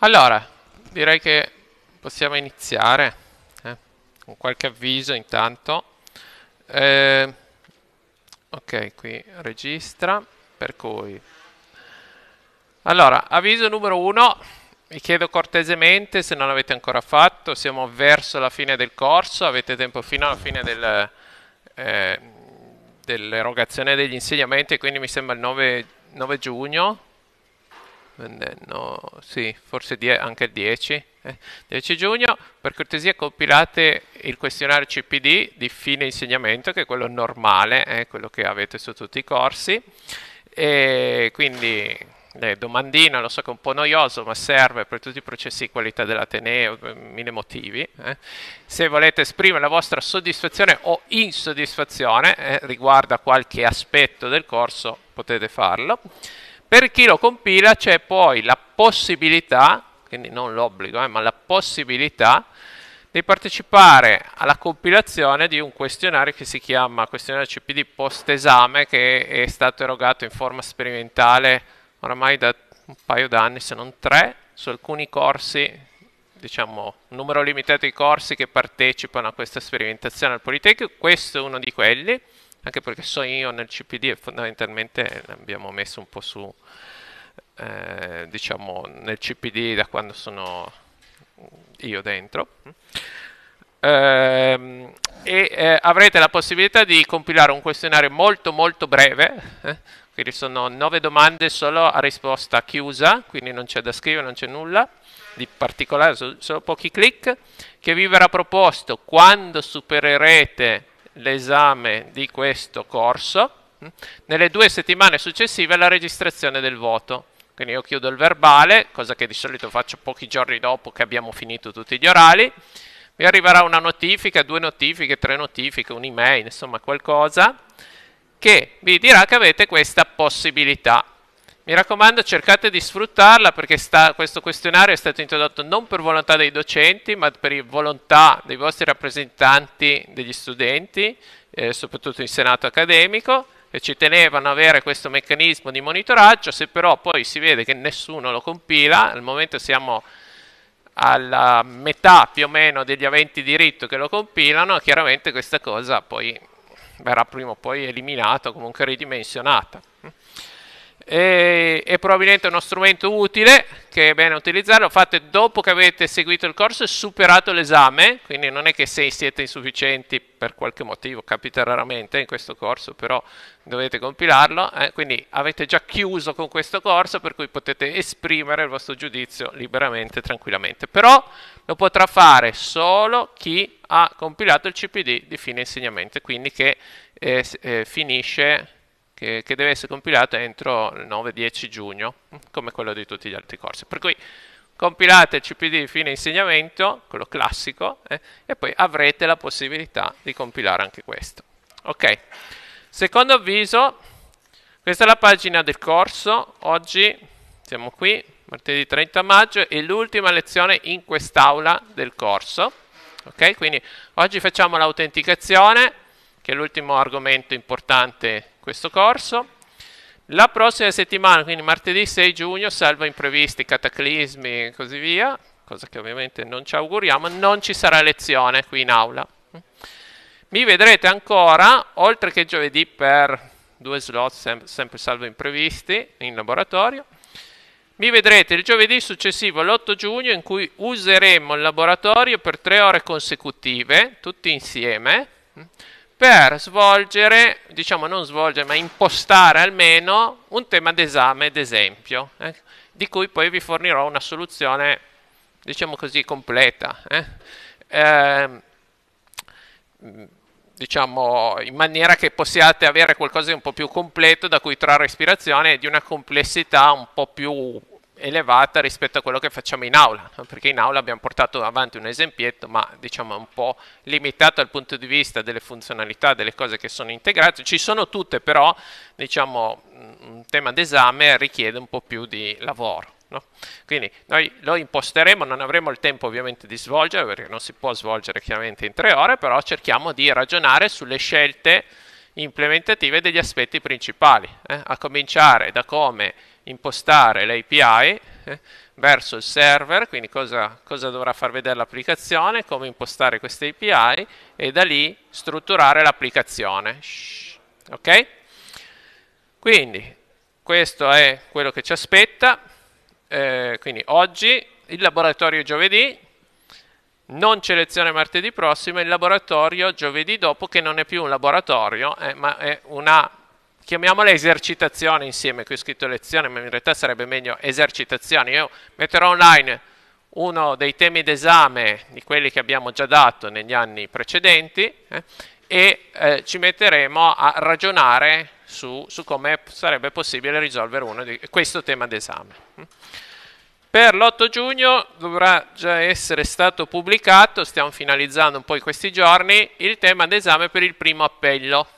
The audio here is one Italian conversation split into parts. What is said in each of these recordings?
Allora, direi che possiamo iniziare eh, con qualche avviso intanto. Eh, ok, qui registra, per cui... Allora, avviso numero uno, vi chiedo cortesemente se non l'avete ancora fatto, siamo verso la fine del corso, avete tempo fino alla fine del, eh, dell'erogazione degli insegnamenti, quindi mi sembra il 9, 9 giugno, no, sì, forse anche il 10, eh, 10 giugno, per cortesia compilate il questionario CPD di fine insegnamento, che è quello normale, eh, quello che avete su tutti i corsi, e quindi le domandine, lo so che è un po' noioso, ma serve per tutti i processi di qualità dell'Ateneo, per mille motivi. Eh. Se volete esprimere la vostra soddisfazione o insoddisfazione eh, riguardo a qualche aspetto del corso, potete farlo. Per chi lo compila c'è poi la possibilità, quindi non l'obbligo, eh, ma la possibilità di partecipare alla compilazione di un questionario che si chiama questionario CPD post esame che è stato erogato in forma sperimentale oramai da un paio d'anni, se non tre, su alcuni corsi, diciamo un numero limitato di corsi che partecipano a questa sperimentazione al Politecnico, questo è uno di quelli anche perché so io nel CPD fondamentalmente l'abbiamo messo un po' su, eh, diciamo, nel CPD da quando sono io dentro. Eh, e eh, avrete la possibilità di compilare un questionario molto molto breve, eh, quindi sono nove domande solo a risposta chiusa, quindi non c'è da scrivere, non c'è nulla di particolare, solo pochi clic, che vi verrà proposto quando supererete l'esame di questo corso, nelle due settimane successive alla registrazione del voto. Quindi io chiudo il verbale, cosa che di solito faccio pochi giorni dopo che abbiamo finito tutti gli orali, vi arriverà una notifica, due notifiche, tre notifiche, un'email, insomma qualcosa, che vi dirà che avete questa possibilità. Mi raccomando, cercate di sfruttarla perché sta, questo questionario è stato introdotto non per volontà dei docenti, ma per volontà dei vostri rappresentanti degli studenti, eh, soprattutto in senato accademico, che ci tenevano ad avere questo meccanismo di monitoraggio. Se però poi si vede che nessuno lo compila, al momento siamo alla metà più o meno degli aventi diritto che lo compilano, chiaramente questa cosa poi verrà prima o poi eliminata o comunque ridimensionata e, è probabilmente uno strumento utile che è bene utilizzare, lo fate dopo che avete seguito il corso e superato l'esame, quindi non è che se siete insufficienti per qualche motivo, capita raramente in questo corso, però dovete compilarlo, eh, quindi avete già chiuso con questo corso per cui potete esprimere il vostro giudizio liberamente, tranquillamente, però lo potrà fare solo chi ha compilato il CPD di fine insegnamento, quindi che eh, eh, finisce che, che deve essere compilato entro il 9-10 giugno, come quello di tutti gli altri corsi. Per cui compilate il CPD fine insegnamento, quello classico, eh, e poi avrete la possibilità di compilare anche questo. Ok, secondo avviso, questa è la pagina del corso, oggi siamo qui, martedì 30 maggio, è l'ultima lezione in quest'aula del corso. Ok, quindi oggi facciamo l'autenticazione, che è l'ultimo argomento importante questo corso. La prossima settimana, quindi martedì 6 giugno, salvo imprevisti, cataclismi e così via, cosa che ovviamente non ci auguriamo, non ci sarà lezione qui in aula. Mi vedrete ancora, oltre che giovedì per due slot, sem sempre salvo imprevisti, in laboratorio. Mi vedrete il giovedì successivo, l'8 giugno, in cui useremo il laboratorio per tre ore consecutive, tutti insieme, per svolgere, diciamo non svolgere, ma impostare almeno un tema d'esame d'esempio, eh, di cui poi vi fornirò una soluzione, diciamo così, completa. Eh. Eh, diciamo in maniera che possiate avere qualcosa di un po' più completo da cui trarre ispirazione e di una complessità un po' più elevata rispetto a quello che facciamo in aula, perché in aula abbiamo portato avanti un esempietto, ma diciamo un po' limitato dal punto di vista delle funzionalità, delle cose che sono integrate. Ci sono tutte, però diciamo un tema d'esame richiede un po' più di lavoro. No? Quindi noi lo imposteremo, non avremo il tempo ovviamente di svolgere, perché non si può svolgere chiaramente in tre ore, però cerchiamo di ragionare sulle scelte implementative degli aspetti principali, eh? a cominciare da come impostare l'API eh, verso il server, quindi cosa, cosa dovrà far vedere l'applicazione, come impostare queste API e da lì strutturare l'applicazione. Ok? Quindi questo è quello che ci aspetta. Eh, quindi oggi il laboratorio giovedì, non c'è lezione martedì prossimo, il laboratorio giovedì dopo che non è più un laboratorio, eh, ma è una, chiamiamola esercitazione insieme, qui ho scritto lezione, ma in realtà sarebbe meglio esercitazione. Io metterò online uno dei temi d'esame di quelli che abbiamo già dato negli anni precedenti eh, e eh, ci metteremo a ragionare su, su come sarebbe possibile risolvere uno di questo tema d'esame. Per l'8 giugno dovrà già essere stato pubblicato, stiamo finalizzando un po' in questi giorni, il tema d'esame per il primo appello.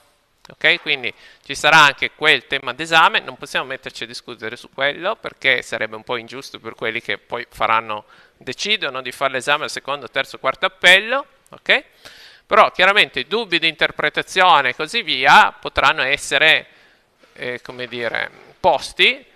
Ok, quindi ci sarà anche quel tema d'esame, non possiamo metterci a discutere su quello perché sarebbe un po' ingiusto per quelli che poi faranno, decidono di fare l'esame al secondo, terzo, quarto appello, ok? Però chiaramente i dubbi di interpretazione e così via potranno essere, eh, come dire, posti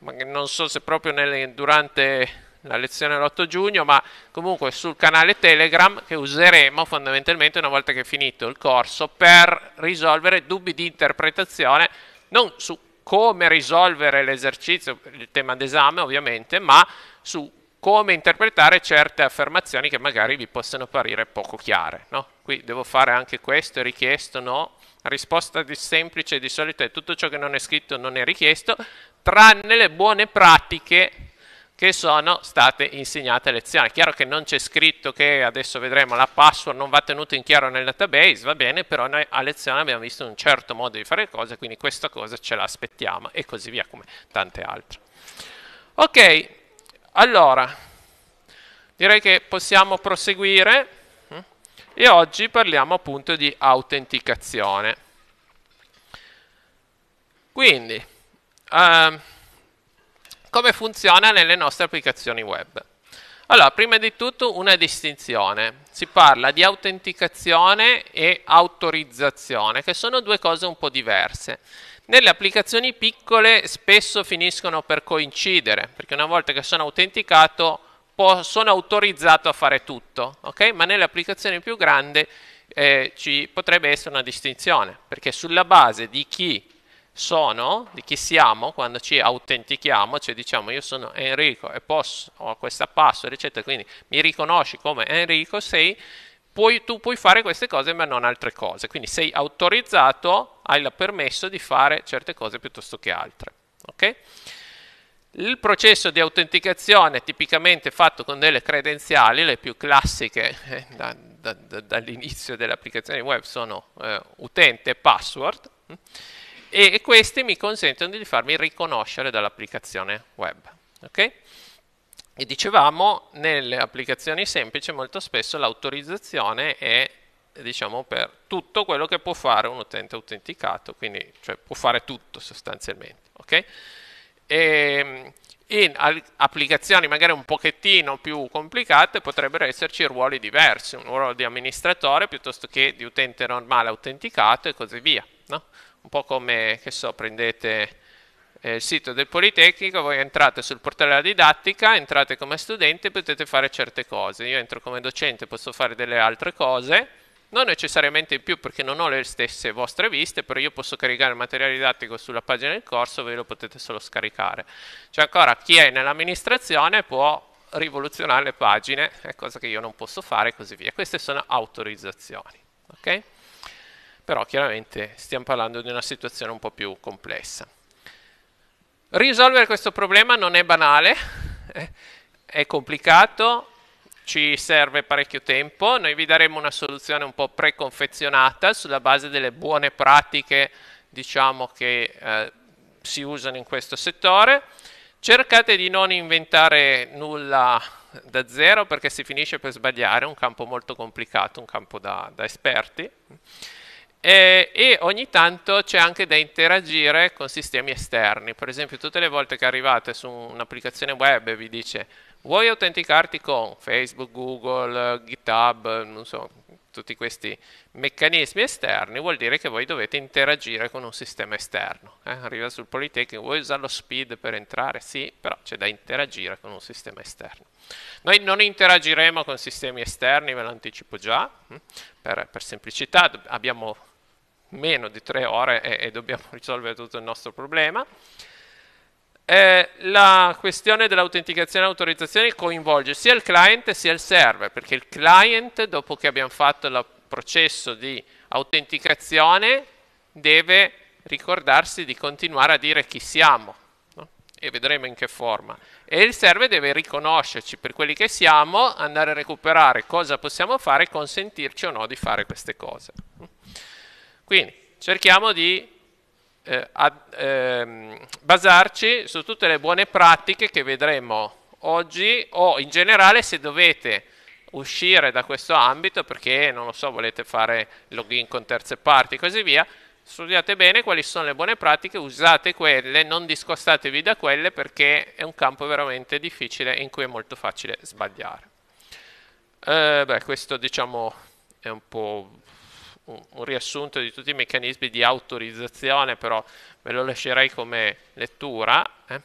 non so se proprio nelle, durante la lezione l'8 giugno, ma comunque sul canale Telegram che useremo fondamentalmente una volta che è finito il corso per risolvere dubbi di interpretazione, non su come risolvere l'esercizio, il tema d'esame ovviamente, ma su come interpretare certe affermazioni che magari vi possono apparire poco chiare. No? Qui devo fare anche questo, è richiesto, no? La risposta semplice di solito è tutto ciò che non è scritto non è richiesto, tranne le buone pratiche che sono state insegnate a lezione. Chiaro che non c'è scritto che adesso vedremo la password non va tenuta in chiaro nel database, va bene, però noi a lezione abbiamo visto un certo modo di fare le cose, quindi questa cosa ce l'aspettiamo e così via come tante altre. Ok, allora direi che possiamo proseguire e oggi parliamo appunto di autenticazione. Quindi, Uh, come funziona nelle nostre applicazioni web? Allora, prima di tutto una distinzione. Si parla di autenticazione e autorizzazione, che sono due cose un po' diverse. Nelle applicazioni piccole spesso finiscono per coincidere, perché una volta che sono autenticato sono autorizzato a fare tutto, ok? Ma nelle applicazioni più grandi eh, ci potrebbe essere una distinzione, perché sulla base di chi sono, di chi siamo, quando ci autentichiamo, cioè diciamo io sono Enrico e posso, ho questa password, eccetera, quindi mi riconosci come Enrico, sei, puoi, tu puoi fare queste cose ma non altre cose, quindi sei autorizzato, hai il permesso di fare certe cose piuttosto che altre. Okay? Il processo di autenticazione è tipicamente fatto con delle credenziali, le più classiche eh, da, da, da, dall'inizio delle applicazioni web sono eh, utente e password e questi mi consentono di farmi riconoscere dall'applicazione web. Okay? E dicevamo, nelle applicazioni semplici molto spesso l'autorizzazione è diciamo, per tutto quello che può fare un utente autenticato, quindi cioè, può fare tutto sostanzialmente. Okay? E, in applicazioni magari un pochettino più complicate potrebbero esserci ruoli diversi, un ruolo di amministratore piuttosto che di utente normale autenticato e così via. No? Un po' come, che so, prendete eh, il sito del Politecnico, voi entrate sul portale della didattica, entrate come studente e potete fare certe cose. Io entro come docente, posso fare delle altre cose, non necessariamente in più perché non ho le stesse vostre viste, però io posso caricare il materiale didattico sulla pagina del corso, voi lo potete solo scaricare. Cioè ancora chi è nell'amministrazione può rivoluzionare le pagine, è cosa che io non posso fare e così via. Queste sono autorizzazioni. Okay? Però chiaramente stiamo parlando di una situazione un po' più complessa. Risolvere questo problema non è banale, è complicato, ci serve parecchio tempo, noi vi daremo una soluzione un po' preconfezionata sulla base delle buone pratiche diciamo, che eh, si usano in questo settore. Cercate di non inventare nulla da zero perché si finisce per sbagliare, è un campo molto complicato, un campo da, da esperti eh, e ogni tanto c'è anche da interagire con sistemi esterni. Per esempio, tutte le volte che arrivate su un'applicazione web e vi dice vuoi autenticarti con Facebook, Google, GitHub, non so, tutti questi meccanismi esterni, vuol dire che voi dovete interagire con un sistema esterno. Eh? Arriva sul Politecnico, vuoi usare lo speed per entrare? Sì, però c'è da interagire con un sistema esterno. Noi non interagiremo con sistemi esterni, ve lo anticipo già, hm? per, per semplicità abbiamo meno di tre ore e, e dobbiamo risolvere tutto il nostro problema. Eh, la questione dell'autenticazione e autorizzazione coinvolge sia il client sia il server, perché il client, dopo che abbiamo fatto il processo di autenticazione, deve ricordarsi di continuare a dire chi siamo, no? e vedremo in che forma. E il server deve riconoscerci per quelli che siamo, andare a recuperare cosa possiamo fare e consentirci o no di fare queste cose. Quindi cerchiamo di eh, ad, ehm, basarci su tutte le buone pratiche che vedremo oggi o in generale se dovete uscire da questo ambito perché non lo so volete fare login con terze parti e così via studiate bene quali sono le buone pratiche usate quelle non discostatevi da quelle perché è un campo veramente difficile in cui è molto facile sbagliare. Eh, beh questo diciamo è un po' un, riassunto di tutti i meccanismi di autorizzazione, però ve lo lascerei come lettura. Eh.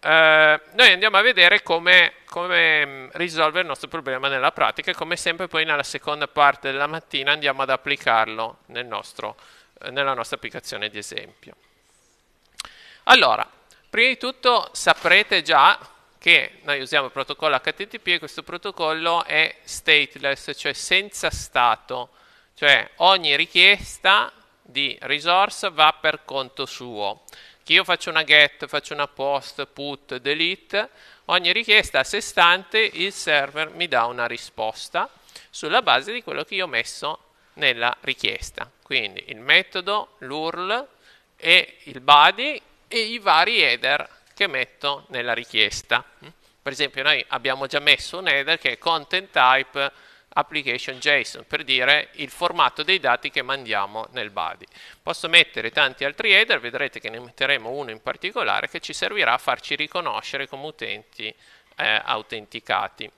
Eh, noi andiamo a vedere come, come, mm, risolvere il nostro problema nella pratica e come sempre poi nella seconda parte della mattina andiamo ad applicarlo nel nostro, eh, nella nostra applicazione di esempio. Allora, prima di tutto saprete già che noi usiamo il protocollo HTTP e questo protocollo è stateless, cioè senza stato cioè ogni richiesta di risorsa va per conto suo. Che io faccio una get, faccio una post, put, delete, ogni richiesta a sé stante il server mi dà una risposta sulla base di quello che io ho messo nella richiesta. Quindi il metodo, l'URL e il body e i vari header che metto nella richiesta. Per esempio noi abbiamo già messo un header che è content type application JSON per dire il formato dei dati che mandiamo nel body. Posso mettere tanti altri header, vedrete che ne metteremo uno in particolare che ci servirà a farci riconoscere come utenti eh, autenticati.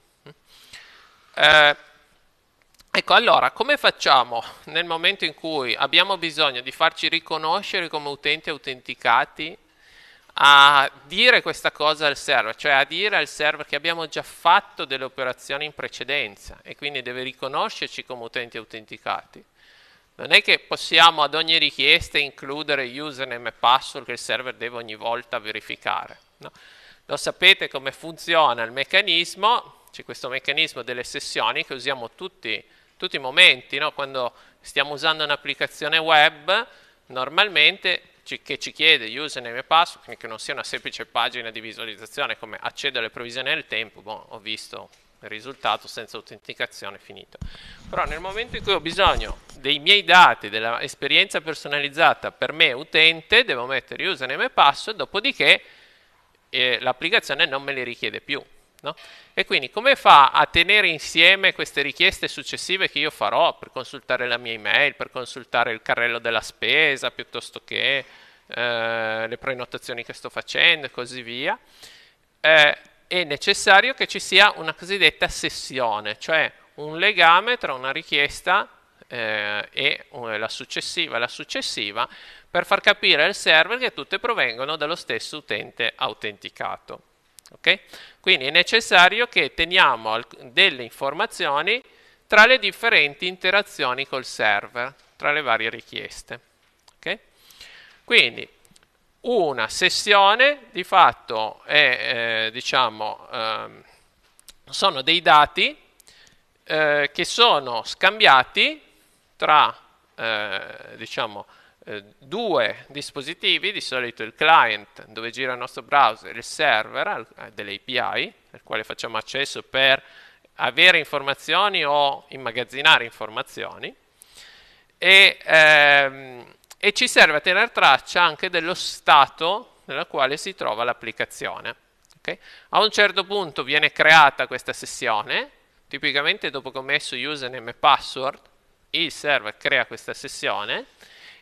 Eh, ecco, allora, come facciamo nel momento in cui abbiamo bisogno di farci riconoscere come utenti autenticati a dire questa cosa al server, cioè a dire al server che abbiamo già fatto delle operazioni in precedenza e quindi deve riconoscerci come utenti autenticati. Non è che possiamo ad ogni richiesta includere username e password che il server deve ogni volta verificare. No? Lo sapete come funziona il meccanismo, c'è questo meccanismo delle sessioni che usiamo tutti, tutti i momenti, no? quando stiamo usando un'applicazione web, normalmente che ci chiede username e password, che non sia una semplice pagina di visualizzazione come accedo alle provvisioni nel tempo, boh, ho visto il risultato senza autenticazione finito. Però nel momento in cui ho bisogno dei miei dati, dell'esperienza personalizzata per me utente, devo mettere username e password, dopodiché eh, l'applicazione non me li richiede più. No? E quindi come fa a tenere insieme queste richieste successive che io farò per consultare la mia email, per consultare il carrello della spesa, piuttosto che eh, le prenotazioni che sto facendo e così via? Eh, è necessario che ci sia una cosiddetta sessione, cioè un legame tra una richiesta eh, e la successiva, la successiva per far capire al server che tutte provengono dallo stesso utente autenticato. Okay? Quindi è necessario che teniamo delle informazioni tra le differenti interazioni col server, tra le varie richieste. Okay? Quindi una sessione di fatto è, eh, diciamo, eh, sono dei dati eh, che sono scambiati tra eh, diciamo, eh, due dispositivi, di solito il client dove gira il nostro browser e il server eh, delle API, al quale facciamo accesso per avere informazioni o immagazzinare informazioni, e, ehm, e ci serve a tenere traccia anche dello stato nel quale si trova l'applicazione. Okay? A un certo punto viene creata questa sessione, tipicamente dopo che ho messo username e password, il server crea questa sessione,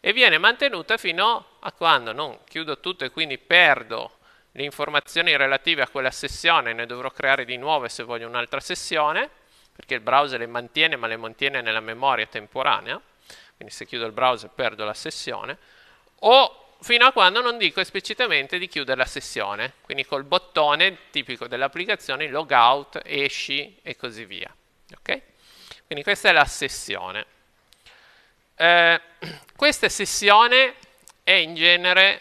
e viene mantenuta fino a quando non chiudo tutto e quindi perdo le informazioni relative a quella sessione, ne dovrò creare di nuove se voglio un'altra sessione, perché il browser le mantiene ma le mantiene nella memoria temporanea, quindi se chiudo il browser perdo la sessione, o fino a quando non dico esplicitamente di chiudere la sessione, quindi col bottone tipico dell'applicazione logout, esci e così via. Okay? Quindi questa è la sessione. Eh, questa sessione è in genere,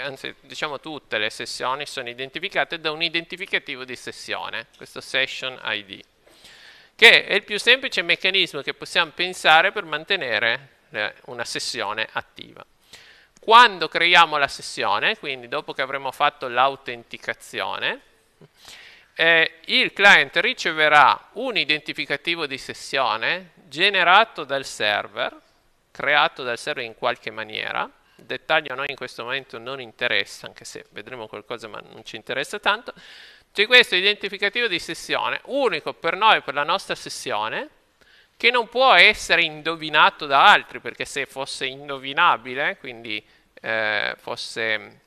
anzi diciamo tutte le sessioni sono identificate da un identificativo di sessione, questo session ID, che è il più semplice meccanismo che possiamo pensare per mantenere eh, una sessione attiva. Quando creiamo la sessione, quindi dopo che avremo fatto l'autenticazione, eh, il client riceverà un identificativo di sessione generato dal server, creato dal server in qualche maniera, dettaglio a noi in questo momento non interessa, anche se vedremo qualcosa ma non ci interessa tanto, c'è questo identificativo di sessione, unico per noi, per la nostra sessione, che non può essere indovinato da altri, perché se fosse indovinabile, quindi eh, fosse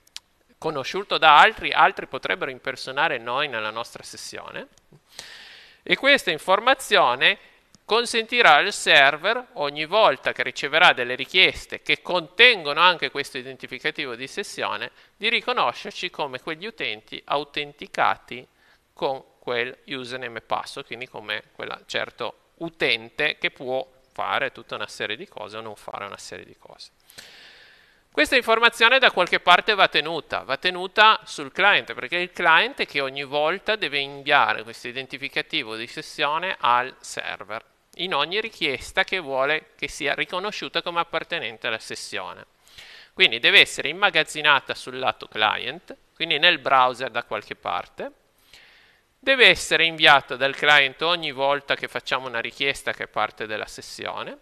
conosciuto da altri, altri potrebbero impersonare noi nella nostra sessione. E questa informazione consentirà al server, ogni volta che riceverà delle richieste che contengono anche questo identificativo di sessione, di riconoscerci come quegli utenti autenticati con quel username e password, quindi come quel certo utente che può fare tutta una serie di cose o non fare una serie di cose. Questa informazione da qualche parte va tenuta, va tenuta sul client, perché è il client che ogni volta deve inviare questo identificativo di sessione al server, in ogni richiesta che vuole che sia riconosciuta come appartenente alla sessione. Quindi deve essere immagazzinata sul lato client, quindi nel browser da qualche parte, deve essere inviata dal client ogni volta che facciamo una richiesta che è parte della sessione,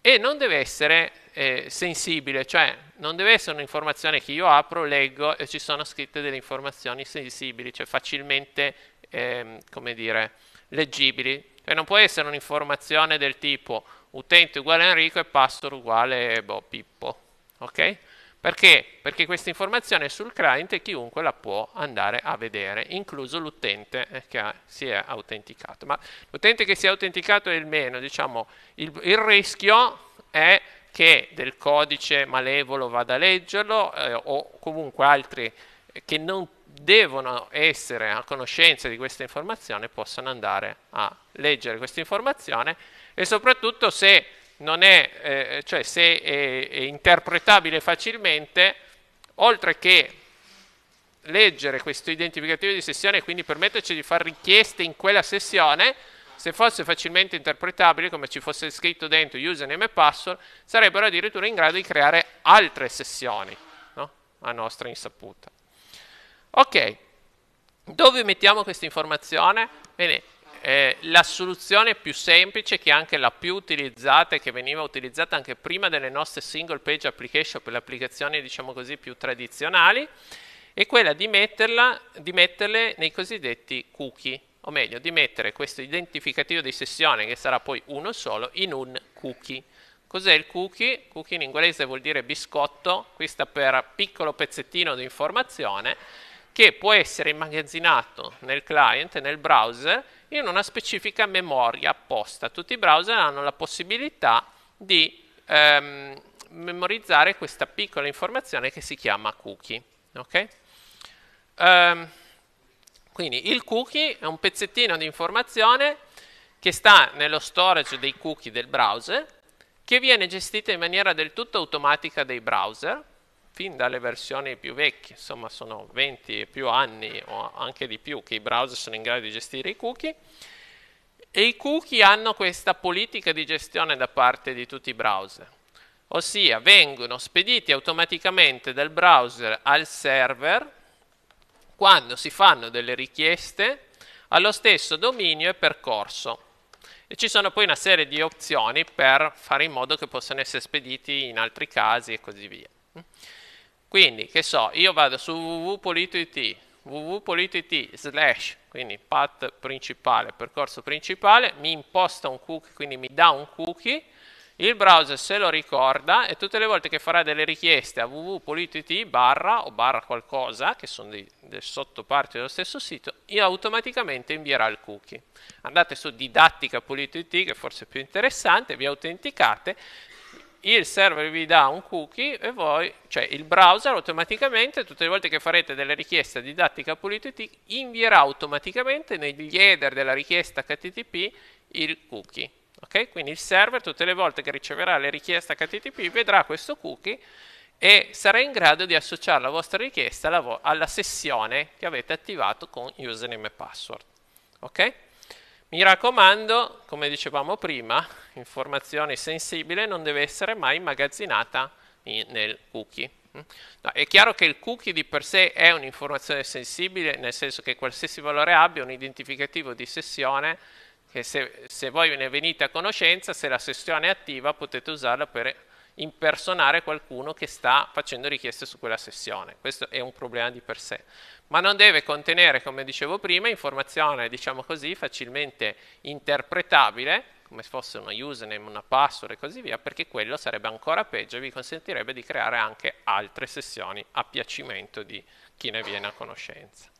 e non deve essere eh, sensibile, cioè non deve essere un'informazione che io apro, leggo e ci sono scritte delle informazioni sensibili, cioè facilmente, eh, come dire, leggibili. Cioè non può essere un'informazione del tipo utente uguale Enrico e password uguale boh, Pippo, ok? Perché? Perché questa informazione è sul client e chiunque la può andare a vedere, incluso l'utente eh, che si è autenticato. Ma l'utente che si è autenticato è il meno, diciamo, il, il rischio è che del codice malevolo vada a leggerlo eh, o comunque altri che non devono essere a conoscenza di questa informazione possano andare a leggere questa informazione e soprattutto se è, eh, cioè se è, è interpretabile facilmente, oltre che leggere questo identificativo di sessione e quindi permetterci di fare richieste in quella sessione, se fosse facilmente interpretabile, come ci fosse scritto dentro username e password, sarebbero addirittura in grado di creare altre sessioni no? a nostra insaputa. Ok, dove mettiamo questa informazione? Bene, eh, la soluzione più semplice, che è anche la più utilizzata e che veniva utilizzata anche prima delle nostre single page application per le applicazioni diciamo così più tradizionali, è quella di, metterla, di metterle nei cosiddetti cookie, o meglio di mettere questo identificativo di sessione che sarà poi uno solo in un cookie. Cos'è il cookie? Cookie in inglese vuol dire biscotto, qui sta per piccolo pezzettino di informazione che può essere immagazzinato nel client, nel browser, in una specifica memoria apposta. Tutti i browser hanno la possibilità di ehm, memorizzare questa piccola informazione che si chiama cookie. Okay? Um, quindi il cookie è un pezzettino di informazione che sta nello storage dei cookie del browser, che viene gestita in maniera del tutto automatica dai browser, fin dalle versioni più vecchie, insomma sono 20 e più anni o anche di più che i browser sono in grado di gestire i cookie e i cookie hanno questa politica di gestione da parte di tutti i browser, ossia vengono spediti automaticamente dal browser al server quando si fanno delle richieste allo stesso dominio e percorso e ci sono poi una serie di opzioni per fare in modo che possano essere spediti in altri casi e così via. Quindi, che so, io vado su www.polito.it, www.polito.it slash, quindi path principale, percorso principale, mi imposta un cookie, quindi mi dà un cookie, il browser se lo ricorda e tutte le volte che farà delle richieste a www.polito.it barra o barra qualcosa, che sono dei, delle sottoparti dello stesso sito, automaticamente invierà il cookie. Andate su didattica.polito.it, che forse è più interessante, vi autenticate, il server vi dà un cookie e voi, cioè il browser automaticamente, tutte le volte che farete delle richieste a didattica.it, invierà automaticamente negli header della richiesta HTTP il cookie. Okay? Quindi il server tutte le volte che riceverà le richieste HTTP vedrà questo cookie e sarà in grado di associare la vostra richiesta alla, vo alla sessione che avete attivato con username e password. Okay? Mi raccomando, come dicevamo prima, informazione sensibile non deve essere mai immagazzinata in, nel cookie. No, è chiaro che il cookie di per sé è un'informazione sensibile, nel senso che qualsiasi valore abbia un identificativo di sessione che se, se voi ne venite a conoscenza, se la sessione è attiva, potete usarla per impersonare qualcuno che sta facendo richieste su quella sessione. Questo è un problema di per sé. Ma non deve contenere, come dicevo prima, informazione, diciamo così, facilmente interpretabile, come se fosse una username, una password e così via, perché quello sarebbe ancora peggio e vi consentirebbe di creare anche altre sessioni a piacimento di chi ne viene a conoscenza.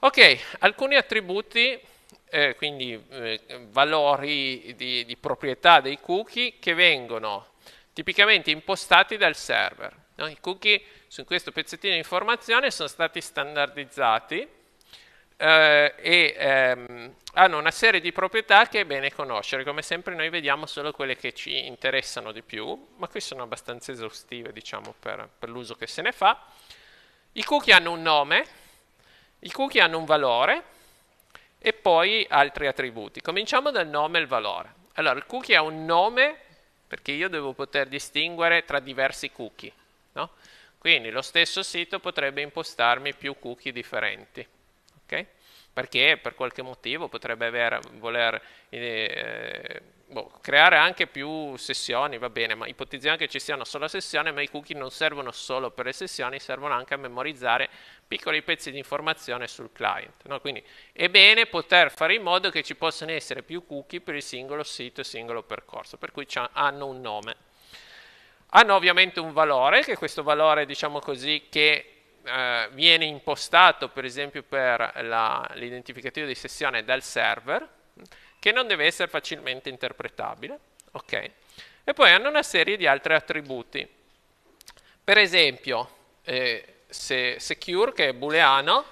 Ok, alcuni attributi eh, quindi eh, valori di, di, proprietà dei cookie che vengono tipicamente impostati dal server. No? I cookie su questo pezzettino di informazione sono stati standardizzati eh, e ehm, hanno una serie di proprietà che è bene conoscere. Come sempre noi vediamo solo quelle che ci interessano di più, ma qui sono abbastanza esaustive diciamo, per, per l'uso che se ne fa. I cookie hanno un nome, i cookie hanno un valore, e poi altri attributi. Cominciamo dal nome e il valore. Allora, il cookie ha un nome perché io devo poter distinguere tra diversi cookie. No? Quindi lo stesso sito potrebbe impostarmi più cookie differenti. Okay? Perché per qualche motivo potrebbe aver, voler eh, boh, creare anche più sessioni, va bene, ma ipotizziamo che ci sia una sola sessione, ma i cookie non servono solo per le sessioni, servono anche a memorizzare piccoli pezzi di informazione sul client. No? Quindi è bene poter fare in modo che ci possano essere più cookie per il singolo sito e singolo percorso, per cui hanno un nome. Hanno ovviamente un valore, che è questo valore, diciamo così, che eh, viene impostato per esempio per l'identificativo di sessione dal server, che non deve essere facilmente interpretabile. Okay. E poi hanno una serie di altri attributi. Per esempio, eh, se secure, che è booleano,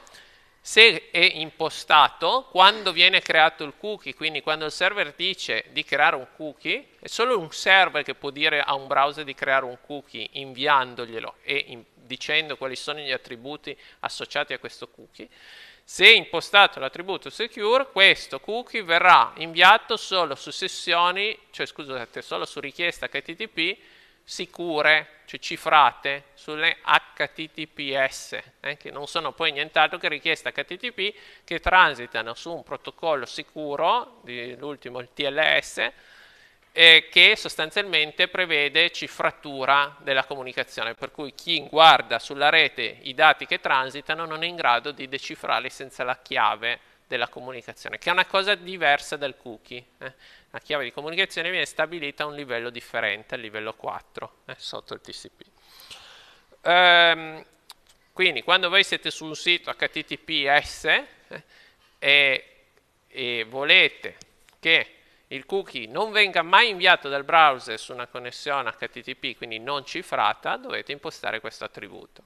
se è impostato, quando viene creato il cookie, quindi quando il server dice di creare un cookie, è solo un server che può dire a un browser di creare un cookie inviandoglielo e in, dicendo quali sono gli attributi associati a questo cookie. Se impostato l'attributo secure, questo cookie verrà inviato solo su sessioni, cioè scusate, solo su richiesta HTTP sicure, cioè cifrate, sulle HTTPS, eh, che non sono poi nient'altro che richieste HTTP che transitano su un protocollo sicuro, l'ultimo il TLS, eh, che sostanzialmente prevede cifratura della comunicazione, per cui chi guarda sulla rete i dati che transitano non è in grado di decifrarli senza la chiave della comunicazione, che è una cosa diversa dal cookie. Eh. La chiave di comunicazione viene stabilita a un livello differente, a livello 4, eh, sotto il TCP. Ehm, quindi quando voi siete su un sito HTTPS eh, e, e volete che il cookie non venga mai inviato dal browser su una connessione HTTP, quindi non cifrata, dovete impostare questo attributo.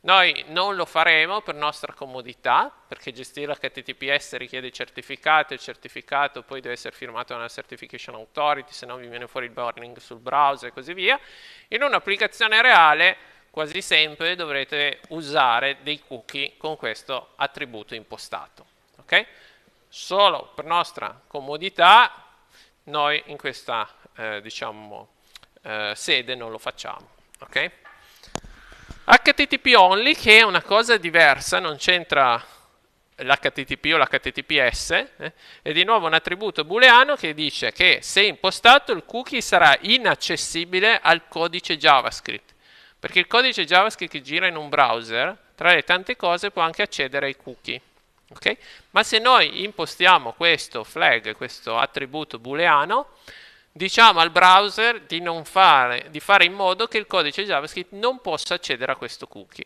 Noi non lo faremo per nostra comodità, perché gestire l'HTTPS richiede certificato, il certificato poi deve essere firmato da una Certification Authority, se no vi viene fuori il warning sul browser e così via. In un'applicazione reale quasi sempre dovrete usare dei cookie con questo attributo impostato. Okay? Solo per nostra comodità noi in questa eh, diciamo, eh, sede non lo facciamo. Okay? HTTP only che è una cosa diversa, non c'entra l'HTTP o l'HTTPS, eh, è di nuovo un attributo booleano che dice che se impostato il cookie sarà inaccessibile al codice JavaScript, perché il codice JavaScript che gira in un browser, tra le tante cose, può anche accedere ai cookie. Okay? Ma se noi impostiamo questo flag, questo attributo booleano, diciamo al browser di, fare, di fare in modo che il codice JavaScript non possa accedere a questo cookie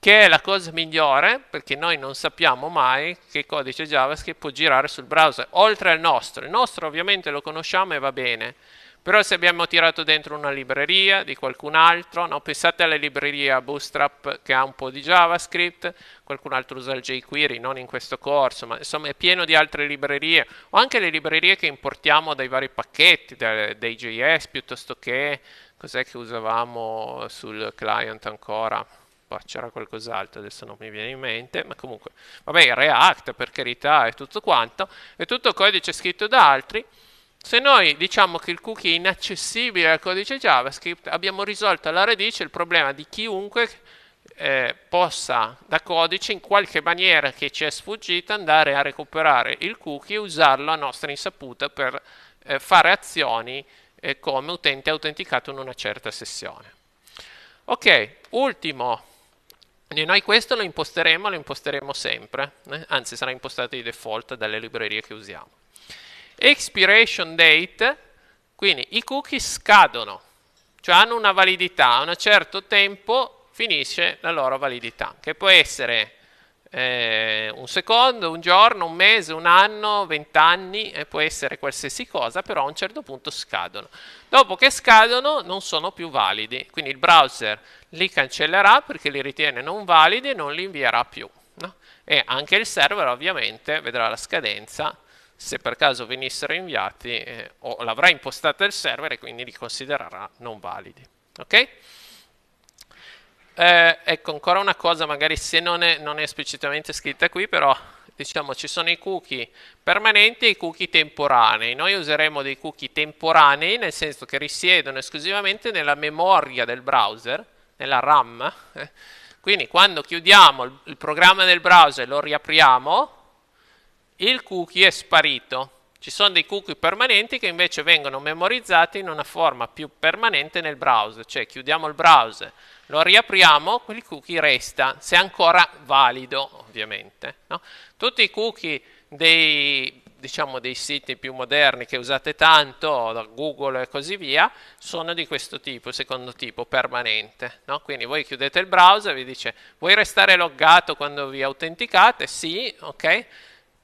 che è la cosa migliore perché noi non sappiamo mai che codice JavaScript può girare sul browser, oltre al nostro. Il nostro ovviamente lo conosciamo e va bene, però se abbiamo tirato dentro una libreria di qualcun altro, no? pensate alla libreria Bootstrap che ha un po' di JavaScript, qualcun altro usa il jQuery, non in questo corso, ma insomma è pieno di altre librerie, o anche le librerie che importiamo dai vari pacchetti, dai, dai JS piuttosto che, cos'è che usavamo sul client ancora? c'era qualcos'altro, adesso non mi viene in mente, ma comunque, vabbè, React per carità e tutto quanto, è tutto codice scritto da altri. Se noi diciamo che il cookie è inaccessibile al codice JavaScript, abbiamo risolto alla radice il problema di chiunque eh, possa da codice in qualche maniera che ci è sfuggita andare a recuperare il cookie e usarlo a nostra insaputa per eh, fare azioni eh, come utente autenticato in una certa sessione. Ok, ultimo e noi questo lo imposteremo, lo imposteremo sempre, eh? anzi sarà impostato di default dalle librerie che usiamo. Expiration date, quindi i cookie scadono, cioè hanno una validità, a un certo tempo finisce la loro validità, che può essere eh, un secondo, un giorno, un mese, un anno, vent'anni, eh, può essere qualsiasi cosa, però a un certo punto scadono. Dopo che scadono non sono più validi, quindi il browser li cancellerà perché li ritiene non validi e non li invierà più. No? E anche il server ovviamente vedrà la scadenza se per caso venissero inviati eh, o l'avrà impostata il server e quindi li considererà non validi. Ok? Eh, ecco, ancora una cosa, magari se non è, non è esplicitamente scritta qui, però diciamo ci sono i cookie permanenti e i cookie temporanei. Noi useremo dei cookie temporanei, nel senso che risiedono esclusivamente nella memoria del browser, nella RAM. Quindi quando chiudiamo il, il programma del browser e lo riapriamo, il cookie è sparito. Ci sono dei cookie permanenti che invece vengono memorizzati in una forma più permanente nel browser, cioè chiudiamo il browser, lo riapriamo, quel cookie resta, se ancora valido ovviamente. No? Tutti i cookie dei, diciamo, dei siti più moderni che usate tanto, da Google e così via, sono di questo tipo, secondo tipo, permanente. No? Quindi voi chiudete il browser, vi dice vuoi restare loggato quando vi autenticate? Sì, ok.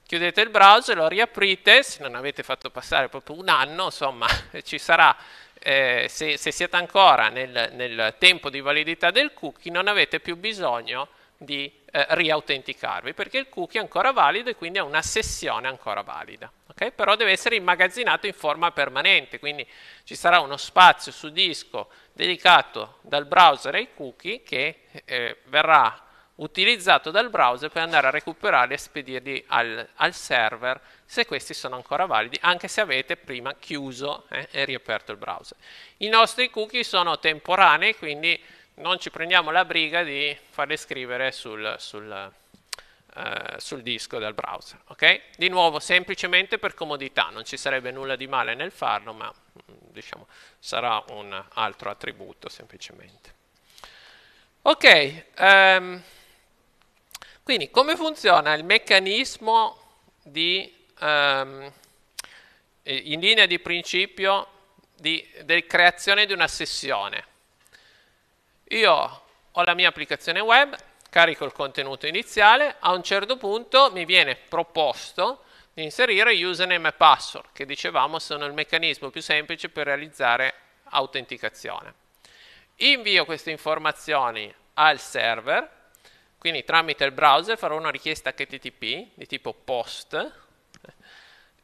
Chiudete il browser, lo riaprite, se non avete fatto passare proprio un anno, insomma, ci sarà eh, se, se, siete ancora nel, nel, tempo di validità del cookie non avete più bisogno di eh, riautenticarvi perché il cookie è ancora valido e quindi è una sessione ancora valida. Okay? Però deve essere immagazzinato in forma permanente, quindi ci sarà uno spazio su disco dedicato dal browser ai cookie che eh, verrà utilizzato dal browser per andare a recuperarli e spedirli al, al server se questi sono ancora validi, anche se avete prima chiuso eh, e riaperto il browser. I nostri cookie sono temporanei, quindi non ci prendiamo la briga di farli scrivere sul, sul, eh, sul disco del browser. Okay? Di nuovo, semplicemente per comodità, non ci sarebbe nulla di male nel farlo, ma mm, diciamo, sarà un altro attributo semplicemente. Ok, um, quindi come funziona il meccanismo di ehm, in linea di principio di, di creazione di una sessione. Io ho la mia applicazione web, carico il contenuto iniziale, a un certo punto mi viene proposto di inserire username e password, che dicevamo sono il meccanismo più semplice per realizzare autenticazione. Invio queste informazioni al server, quindi tramite il browser farò una richiesta HTTP di tipo POST,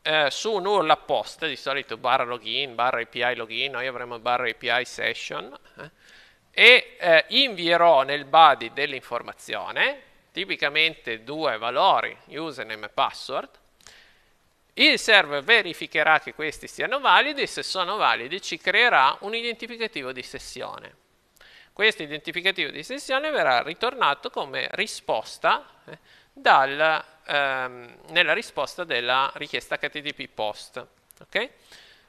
eh, su un URL apposta, di solito barra login, barra API login, noi avremo barra API session, eh, e eh, invierò nel body dell'informazione, tipicamente due valori, username e password, il server verificherà che questi siano validi e se sono validi ci creerà un identificativo di sessione. Questo identificativo di sessione verrà ritornato come risposta eh, dal, ehm, nella risposta della richiesta HTTP post. Okay?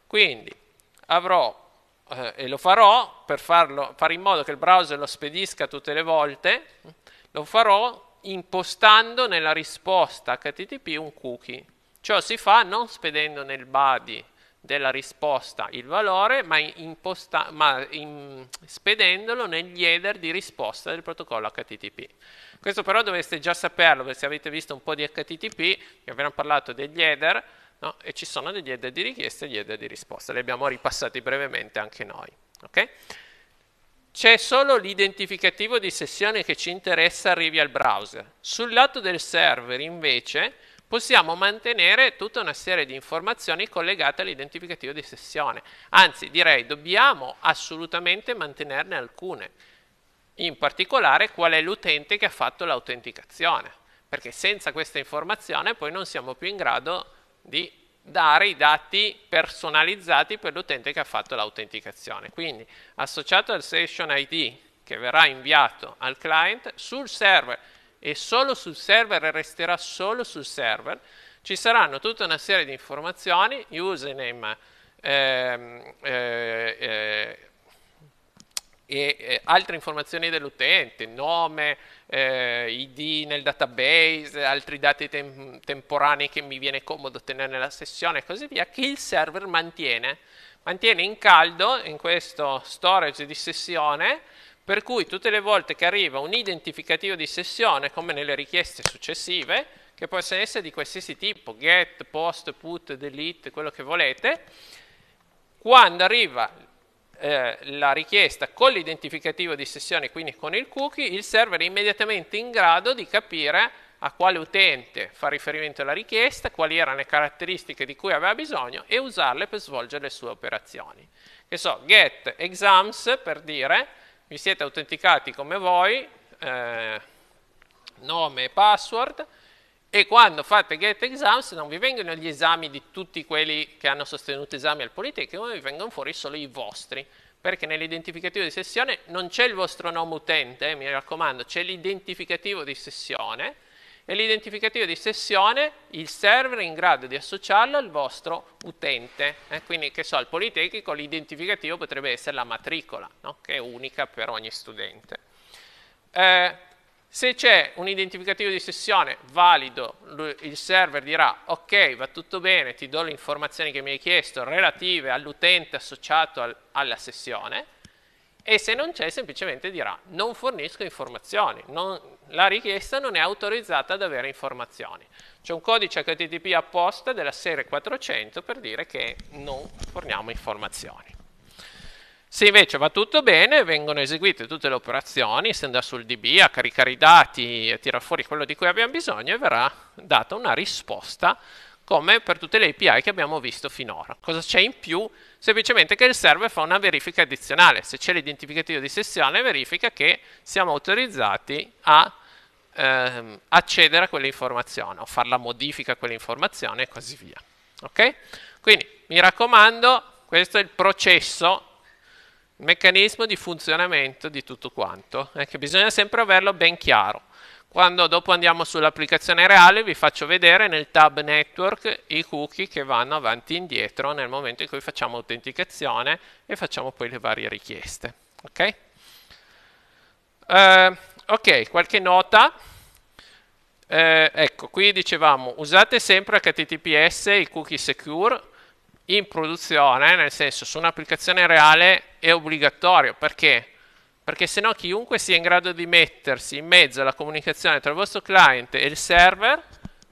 Quindi avrò, eh, e lo farò per farlo, fare in modo che il browser lo spedisca tutte le volte, lo farò impostando nella risposta HTTP un cookie. Ciò si fa non spedendo nel body della risposta il valore, ma, imposta, ma in, spedendolo negli header di risposta del protocollo HTTP. Questo però dovreste già saperlo, perché se avete visto un po' di HTTP, vi abbiamo parlato degli header, no? e ci sono degli header di richiesta e degli header di risposta, li abbiamo ripassati brevemente anche noi. Okay? C'è solo l'identificativo di sessione che ci interessa arrivi al browser. Sul lato del server, invece, possiamo mantenere tutta una serie di informazioni collegate all'identificativo di sessione. Anzi, direi, dobbiamo assolutamente mantenerne alcune. In particolare, qual è l'utente che ha fatto l'autenticazione. Perché senza questa informazione poi non siamo più in grado di dare i dati personalizzati per l'utente che ha fatto l'autenticazione. Quindi, associato al session ID che verrà inviato al client, sul server e solo sul server e resterà solo sul server, ci saranno tutta una serie di informazioni, username ehm, eh, eh, e eh, altre informazioni dell'utente, nome, eh, ID nel database, altri dati tem temporanei che mi viene comodo tenere nella sessione e così via, che il server mantiene. Mantiene in caldo in questo storage di sessione per cui tutte le volte che arriva un identificativo di sessione, come nelle richieste successive, che possono essere di qualsiasi tipo, get, post, put, delete, quello che volete, quando arriva eh, la richiesta con l'identificativo di sessione, quindi con il cookie, il server è immediatamente in grado di capire a quale utente fa riferimento la richiesta, quali erano le caratteristiche di cui aveva bisogno e usarle per svolgere le sue operazioni. Che so, get exams per dire vi siete autenticati come voi, eh, nome e password, e quando fate get exams non vi vengono gli esami di tutti quelli che hanno sostenuto esami al Politecnico, ma vi vengono fuori solo i vostri, perché nell'identificativo di sessione non c'è il vostro nome utente, eh, mi raccomando, c'è l'identificativo di sessione, e l'identificativo di sessione il server è in grado di associarlo al vostro utente. Eh? Quindi, che so, al Politecnico l'identificativo potrebbe essere la matricola, no? che è unica per ogni studente. Eh, se c'è un identificativo di sessione valido, il server dirà ok, va tutto bene, ti do le informazioni che mi hai chiesto relative all'utente associato al, alla sessione e se non c'è semplicemente dirà non fornisco informazioni, non, la richiesta non è autorizzata ad avere informazioni. C'è un codice HTTP apposta della serie 400 per dire che non forniamo informazioni. Se invece va tutto bene, vengono eseguite tutte le operazioni, si andrà sul DB a caricare i dati, a tirare fuori quello di cui abbiamo bisogno e verrà data una risposta come per tutte le API che abbiamo visto finora. Cosa c'è in più? Semplicemente che il server fa una verifica addizionale. Se c'è l'identificativo di sessione, verifica che siamo autorizzati a ehm, accedere a quell'informazione o fare la modifica a quell'informazione e così via. Ok? Quindi mi raccomando, questo è il processo, il meccanismo di funzionamento di tutto quanto, eh, che bisogna sempre averlo ben chiaro. Quando dopo andiamo sull'applicazione reale vi faccio vedere nel tab network i cookie che vanno avanti e indietro nel momento in cui facciamo autenticazione e facciamo poi le varie richieste. Ok? Uh, ok, qualche nota. Eh, ecco, qui dicevamo, usate sempre HTTPS i cookie secure in produzione, nel senso su un'applicazione reale è obbligatorio, perché? Perché se no chiunque sia in grado di mettersi in mezzo alla comunicazione tra il vostro client e il server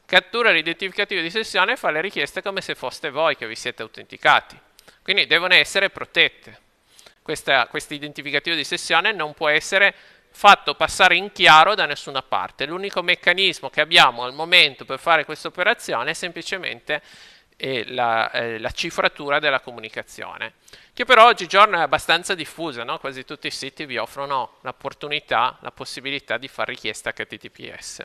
cattura l'identificativo di sessione e fa le richieste come se foste voi che vi siete autenticati. Quindi devono essere protette. Questo identificativo di sessione non può essere fatto passare in chiaro da nessuna parte. L'unico meccanismo che abbiamo al momento per fare questa operazione è semplicemente eh, la, eh, la cifratura della comunicazione che però oggigiorno è abbastanza diffusa, no? quasi tutti i siti vi offrono l'opportunità, la possibilità di fare richiesta HTTPS.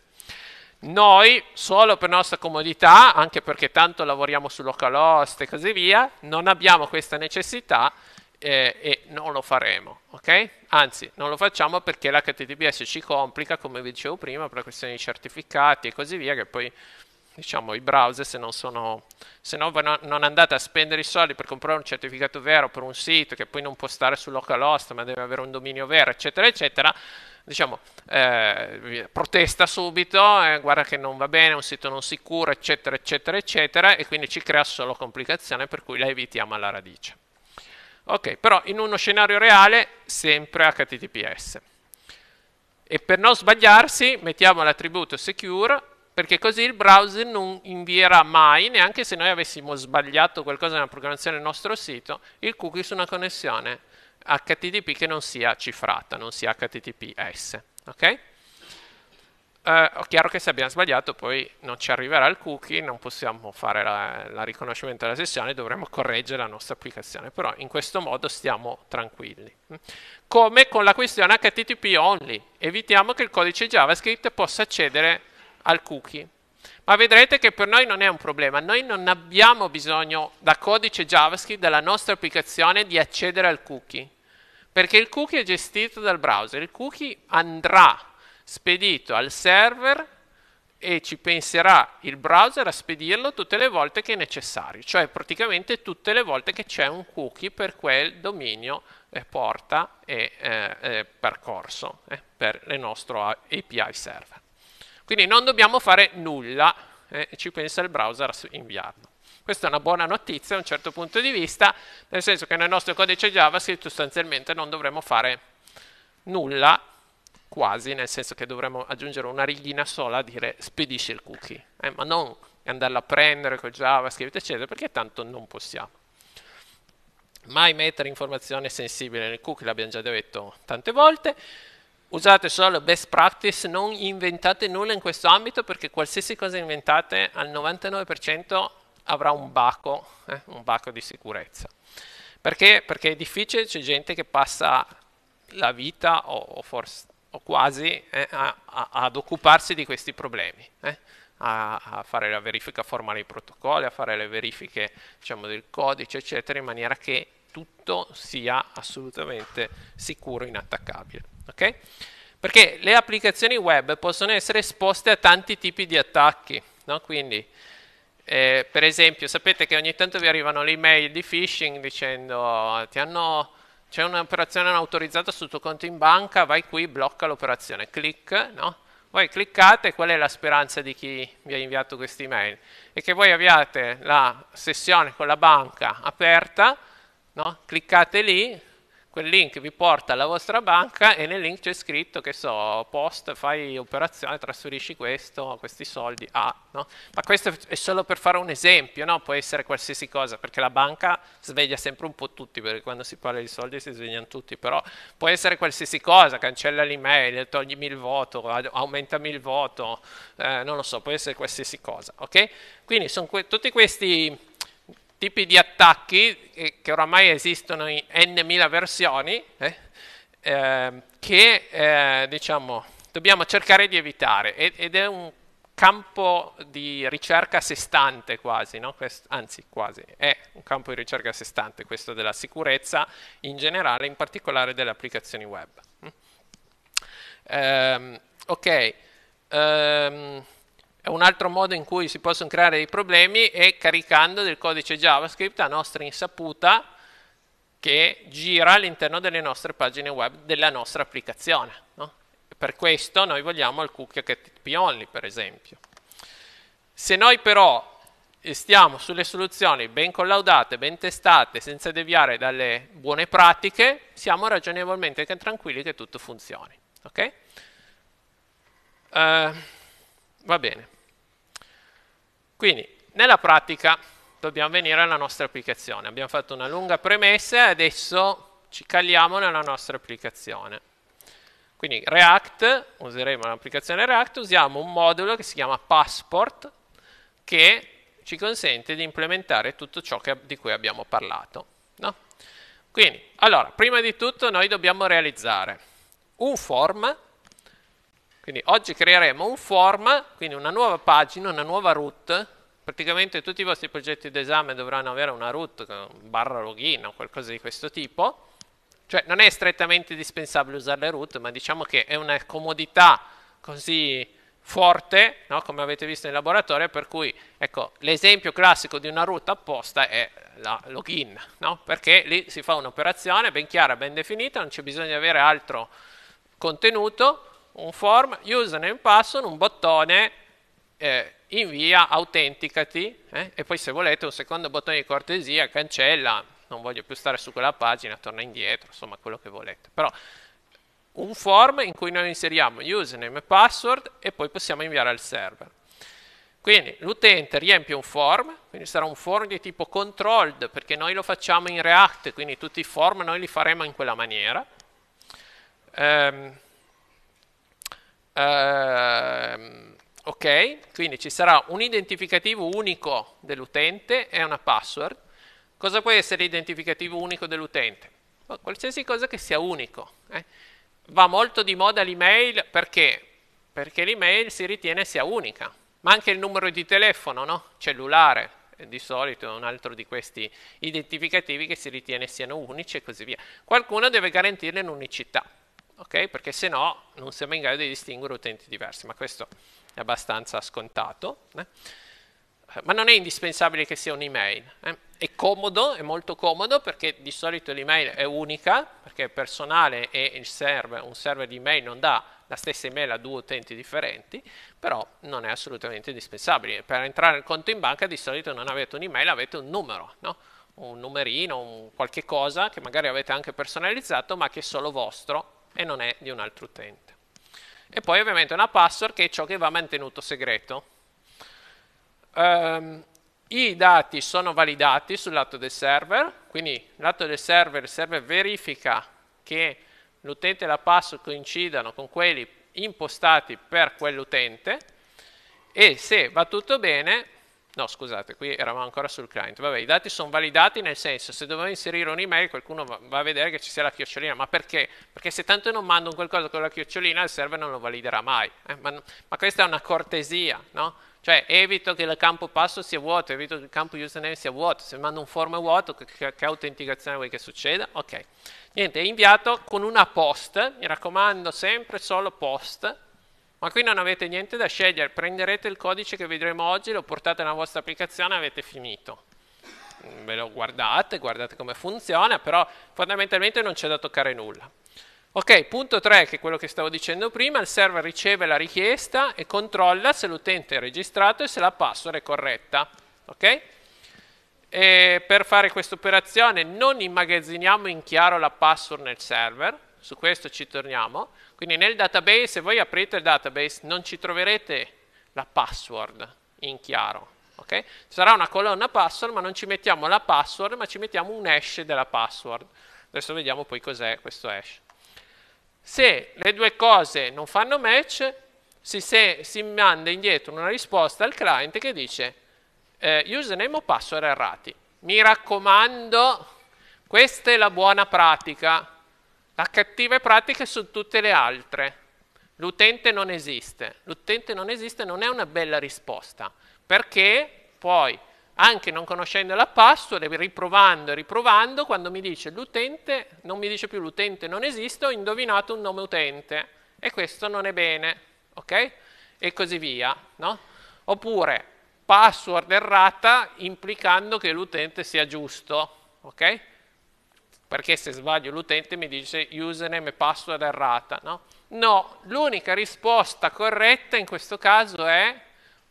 Noi, solo per nostra comodità, anche perché tanto lavoriamo su localhost e così via, non abbiamo questa necessità eh, e non lo faremo, ok? Anzi, non lo facciamo perché l'HTTPS ci complica, come vi dicevo prima, per questioni di certificati e così via, che poi diciamo, i browser se non sono, se no non andate a spendere i soldi per comprare un certificato vero per un sito che poi non può stare su localhost ma deve avere un dominio vero, eccetera, eccetera, diciamo, eh, protesta subito, eh, guarda che non va bene, è un sito non sicuro, eccetera, eccetera, eccetera, e quindi ci crea solo complicazione, per cui la evitiamo alla radice. Ok, però in uno scenario reale sempre HTTPS. E per non sbagliarsi mettiamo l'attributo secure perché così il browser non invierà mai, neanche se noi avessimo sbagliato qualcosa nella programmazione del nostro sito, il cookie su una connessione HTTP che non sia cifrata, non sia HTTPS. Ok? Eh, chiaro che se abbiamo sbagliato poi non ci arriverà il cookie, non possiamo fare il riconoscimento della sessione, dovremo correggere la nostra applicazione, però in questo modo stiamo tranquilli. Come con la questione HTTP only, evitiamo che il codice JavaScript possa accedere al cookie. Ma vedrete che per noi non è un problema, noi non abbiamo bisogno da codice JavaScript della nostra applicazione di accedere al cookie, perché il cookie è gestito dal browser, il cookie andrà spedito al server e ci penserà il browser a spedirlo tutte le volte che è necessario, cioè praticamente tutte le volte che c'è un cookie per quel dominio eh, porta e eh, eh, percorso per il nostro API server. Quindi non dobbiamo fare nulla, eh, ci pensa il browser a inviarlo. Questa è una buona notizia da un certo punto di vista, nel senso che nel nostro codice JavaScript sostanzialmente non dovremo fare nulla, quasi, nel senso che dovremmo aggiungere una righina sola a dire spedisci il cookie, eh, ma non andarla a prendere con JavaScript, eccetera, perché tanto non possiamo. Mai mettere informazione sensibile nel cookie, l'abbiamo già detto tante volte usate solo best practice, non inventate nulla in questo ambito perché qualsiasi cosa inventate al 99% avrà un baco, eh, un baco di sicurezza. Perché? Perché è difficile, c'è gente che passa la vita o, o, forse, o quasi eh, a, a, ad occuparsi di questi problemi. Eh, a, fare la verifica formale dei protocolli, a fare le verifiche diciamo, del codice, eccetera, in maniera che tutto sia assolutamente sicuro e inattaccabile. Okay? Perché le applicazioni web possono essere esposte a tanti tipi di attacchi, no? quindi eh, per esempio sapete che ogni tanto vi arrivano le email di phishing dicendo c'è un'operazione non autorizzata sul tuo conto in banca, vai qui, blocca l'operazione, clic, no? Voi cliccate, qual è la speranza di chi vi ha inviato questa email? E che voi abbiate la sessione con la banca aperta, no? cliccate lì, quel link vi porta alla vostra banca e nel link c'è scritto che so, post, fai operazione, trasferisci questo, questi soldi a, no? Ma questo è solo per fare un esempio, no? Può essere qualsiasi cosa, perché la banca sveglia sempre un po' tutti, perché quando si parla di soldi si svegliano tutti, però può essere qualsiasi cosa, cancella l'email, toglimi il voto, aumentami il voto, eh, non lo so, può essere qualsiasi cosa, ok? Quindi sono que tutti questi tipi di attacchi eh, che oramai esistono in n mila versioni eh, eh, che diciamo, dobbiamo cercare di evitare ed è un campo di ricerca a sé stante quasi, no? Quest anzi quasi, è un campo di ricerca a sé stante questo della sicurezza in generale, in particolare delle applicazioni web. Um, ok, um, un altro modo in cui si possono creare dei problemi è caricando del codice JavaScript a nostra insaputa che gira all'interno delle nostre pagine web della nostra applicazione. No? Per questo noi vogliamo il cookie HTTP only, per esempio. Se noi però stiamo sulle soluzioni ben collaudate, ben testate, senza deviare dalle buone pratiche, siamo ragionevolmente tranquilli che tutto funzioni. Ok? Uh, va bene. Quindi, nella pratica dobbiamo venire alla nostra applicazione. Abbiamo fatto una lunga premessa e adesso ci caliamo nella nostra applicazione. Quindi React, useremo l'applicazione React, usiamo un modulo che si chiama Passport che ci consente di implementare tutto ciò che, di cui abbiamo parlato. No? Quindi, allora, prima di tutto noi dobbiamo realizzare un form quindi oggi creeremo un form, quindi una nuova pagina, una nuova root. Praticamente tutti i vostri progetti d'esame dovranno avere una root barra login o qualcosa di questo tipo. Cioè non è strettamente indispensabile usare le root, ma diciamo che è una comodità così forte, no? come avete visto in laboratorio, per cui ecco, l'esempio classico di una root apposta è la login, no? perché lì si fa un'operazione ben chiara, ben definita, non c'è bisogno di avere altro contenuto, un form, username password, un bottone eh, invia, autenticati eh? e poi se volete un secondo bottone di cortesia, cancella, non voglio più stare su quella pagina, torna indietro, insomma quello che volete. Però un form in cui noi inseriamo username e password e poi possiamo inviare al server. Quindi l'utente riempie un form, quindi sarà un form di tipo controlled perché noi lo facciamo in React, quindi tutti i form noi li faremo in quella maniera. Um, um, ok, quindi ci sarà un identificativo unico dell'utente e una password. Cosa può essere l'identificativo unico dell'utente? Qualsiasi cosa che sia unico. Eh? Va molto di moda l'email perché? Perché l'email si ritiene sia unica, ma anche il numero di telefono, no? cellulare, di solito è un altro di questi identificativi che si ritiene siano unici e così via. Qualcuno deve garantirne l'unicità, ok? Perché se no non siamo in grado di distinguere utenti diversi, ma questo è abbastanza scontato. Eh? Ma non è indispensabile che sia un'email. Eh? È comodo, è molto comodo perché di solito l'email è unica, perché è personale e il server, un server di email non dà la stessa email a due utenti differenti, però non è assolutamente indispensabile. Per entrare nel conto in banca di solito non avete un'email, avete un numero, no? un numerino, un qualche cosa che magari avete anche personalizzato, ma che è solo vostro e non è di un altro utente. E poi ovviamente una password che è ciò che va mantenuto segreto. Um, i dati sono validati sul lato del server, quindi lato del server il server verifica che l'utente e la password coincidano con quelli impostati per quell'utente e se va tutto bene, no scusate, qui eravamo ancora sul client, vabbè i dati sono validati nel senso se dovevo inserire un'email qualcuno va, a vedere che ci sia la chiocciolina, ma perché? Perché se tanto non mando qualcosa con la chiocciolina il server non lo validerà mai, eh? ma, ma questa è una cortesia, no? Cioè evito che il campo passo sia vuoto, evito che il campo username sia vuoto, se mando un form vuoto, che, che, che autenticazione vuoi che succeda? Ok. Niente, è inviato con una post, mi raccomando sempre solo post, ma qui non avete niente da scegliere, prenderete il codice che vedremo oggi, lo portate nella vostra applicazione e avete finito. Ve lo guardate, guardate come funziona, però fondamentalmente non c'è da toccare nulla. Ok, punto 3, che è quello che stavo dicendo prima, il server riceve la richiesta e controlla se l'utente è registrato e se la password è corretta. Ok? E per fare questa operazione non immagazziniamo in chiaro la password nel server, su questo ci torniamo. Quindi nel database, se voi aprite il database, non ci troverete la password in chiaro. Okay? Sarà una colonna password, ma non ci mettiamo la password, ma ci mettiamo un hash della password. Adesso vediamo poi cos'è questo hash. Se le due cose non fanno match, si, se, si manda indietro una risposta al client che dice eh, username o password errati. Mi raccomando, questa è la buona pratica. La cattiva pratica sono tutte le altre. L'utente non esiste. L'utente non esiste non è una bella risposta, perché poi anche non conoscendo la password riprovando e riprovando, quando mi dice l'utente, non mi dice più l'utente non esiste, ho indovinato un nome utente e questo non è bene, ok? E così via, no? Oppure password errata implicando che l'utente sia giusto, ok? Perché se sbaglio l'utente mi dice username e password errata, no? No, l'unica risposta corretta in questo caso è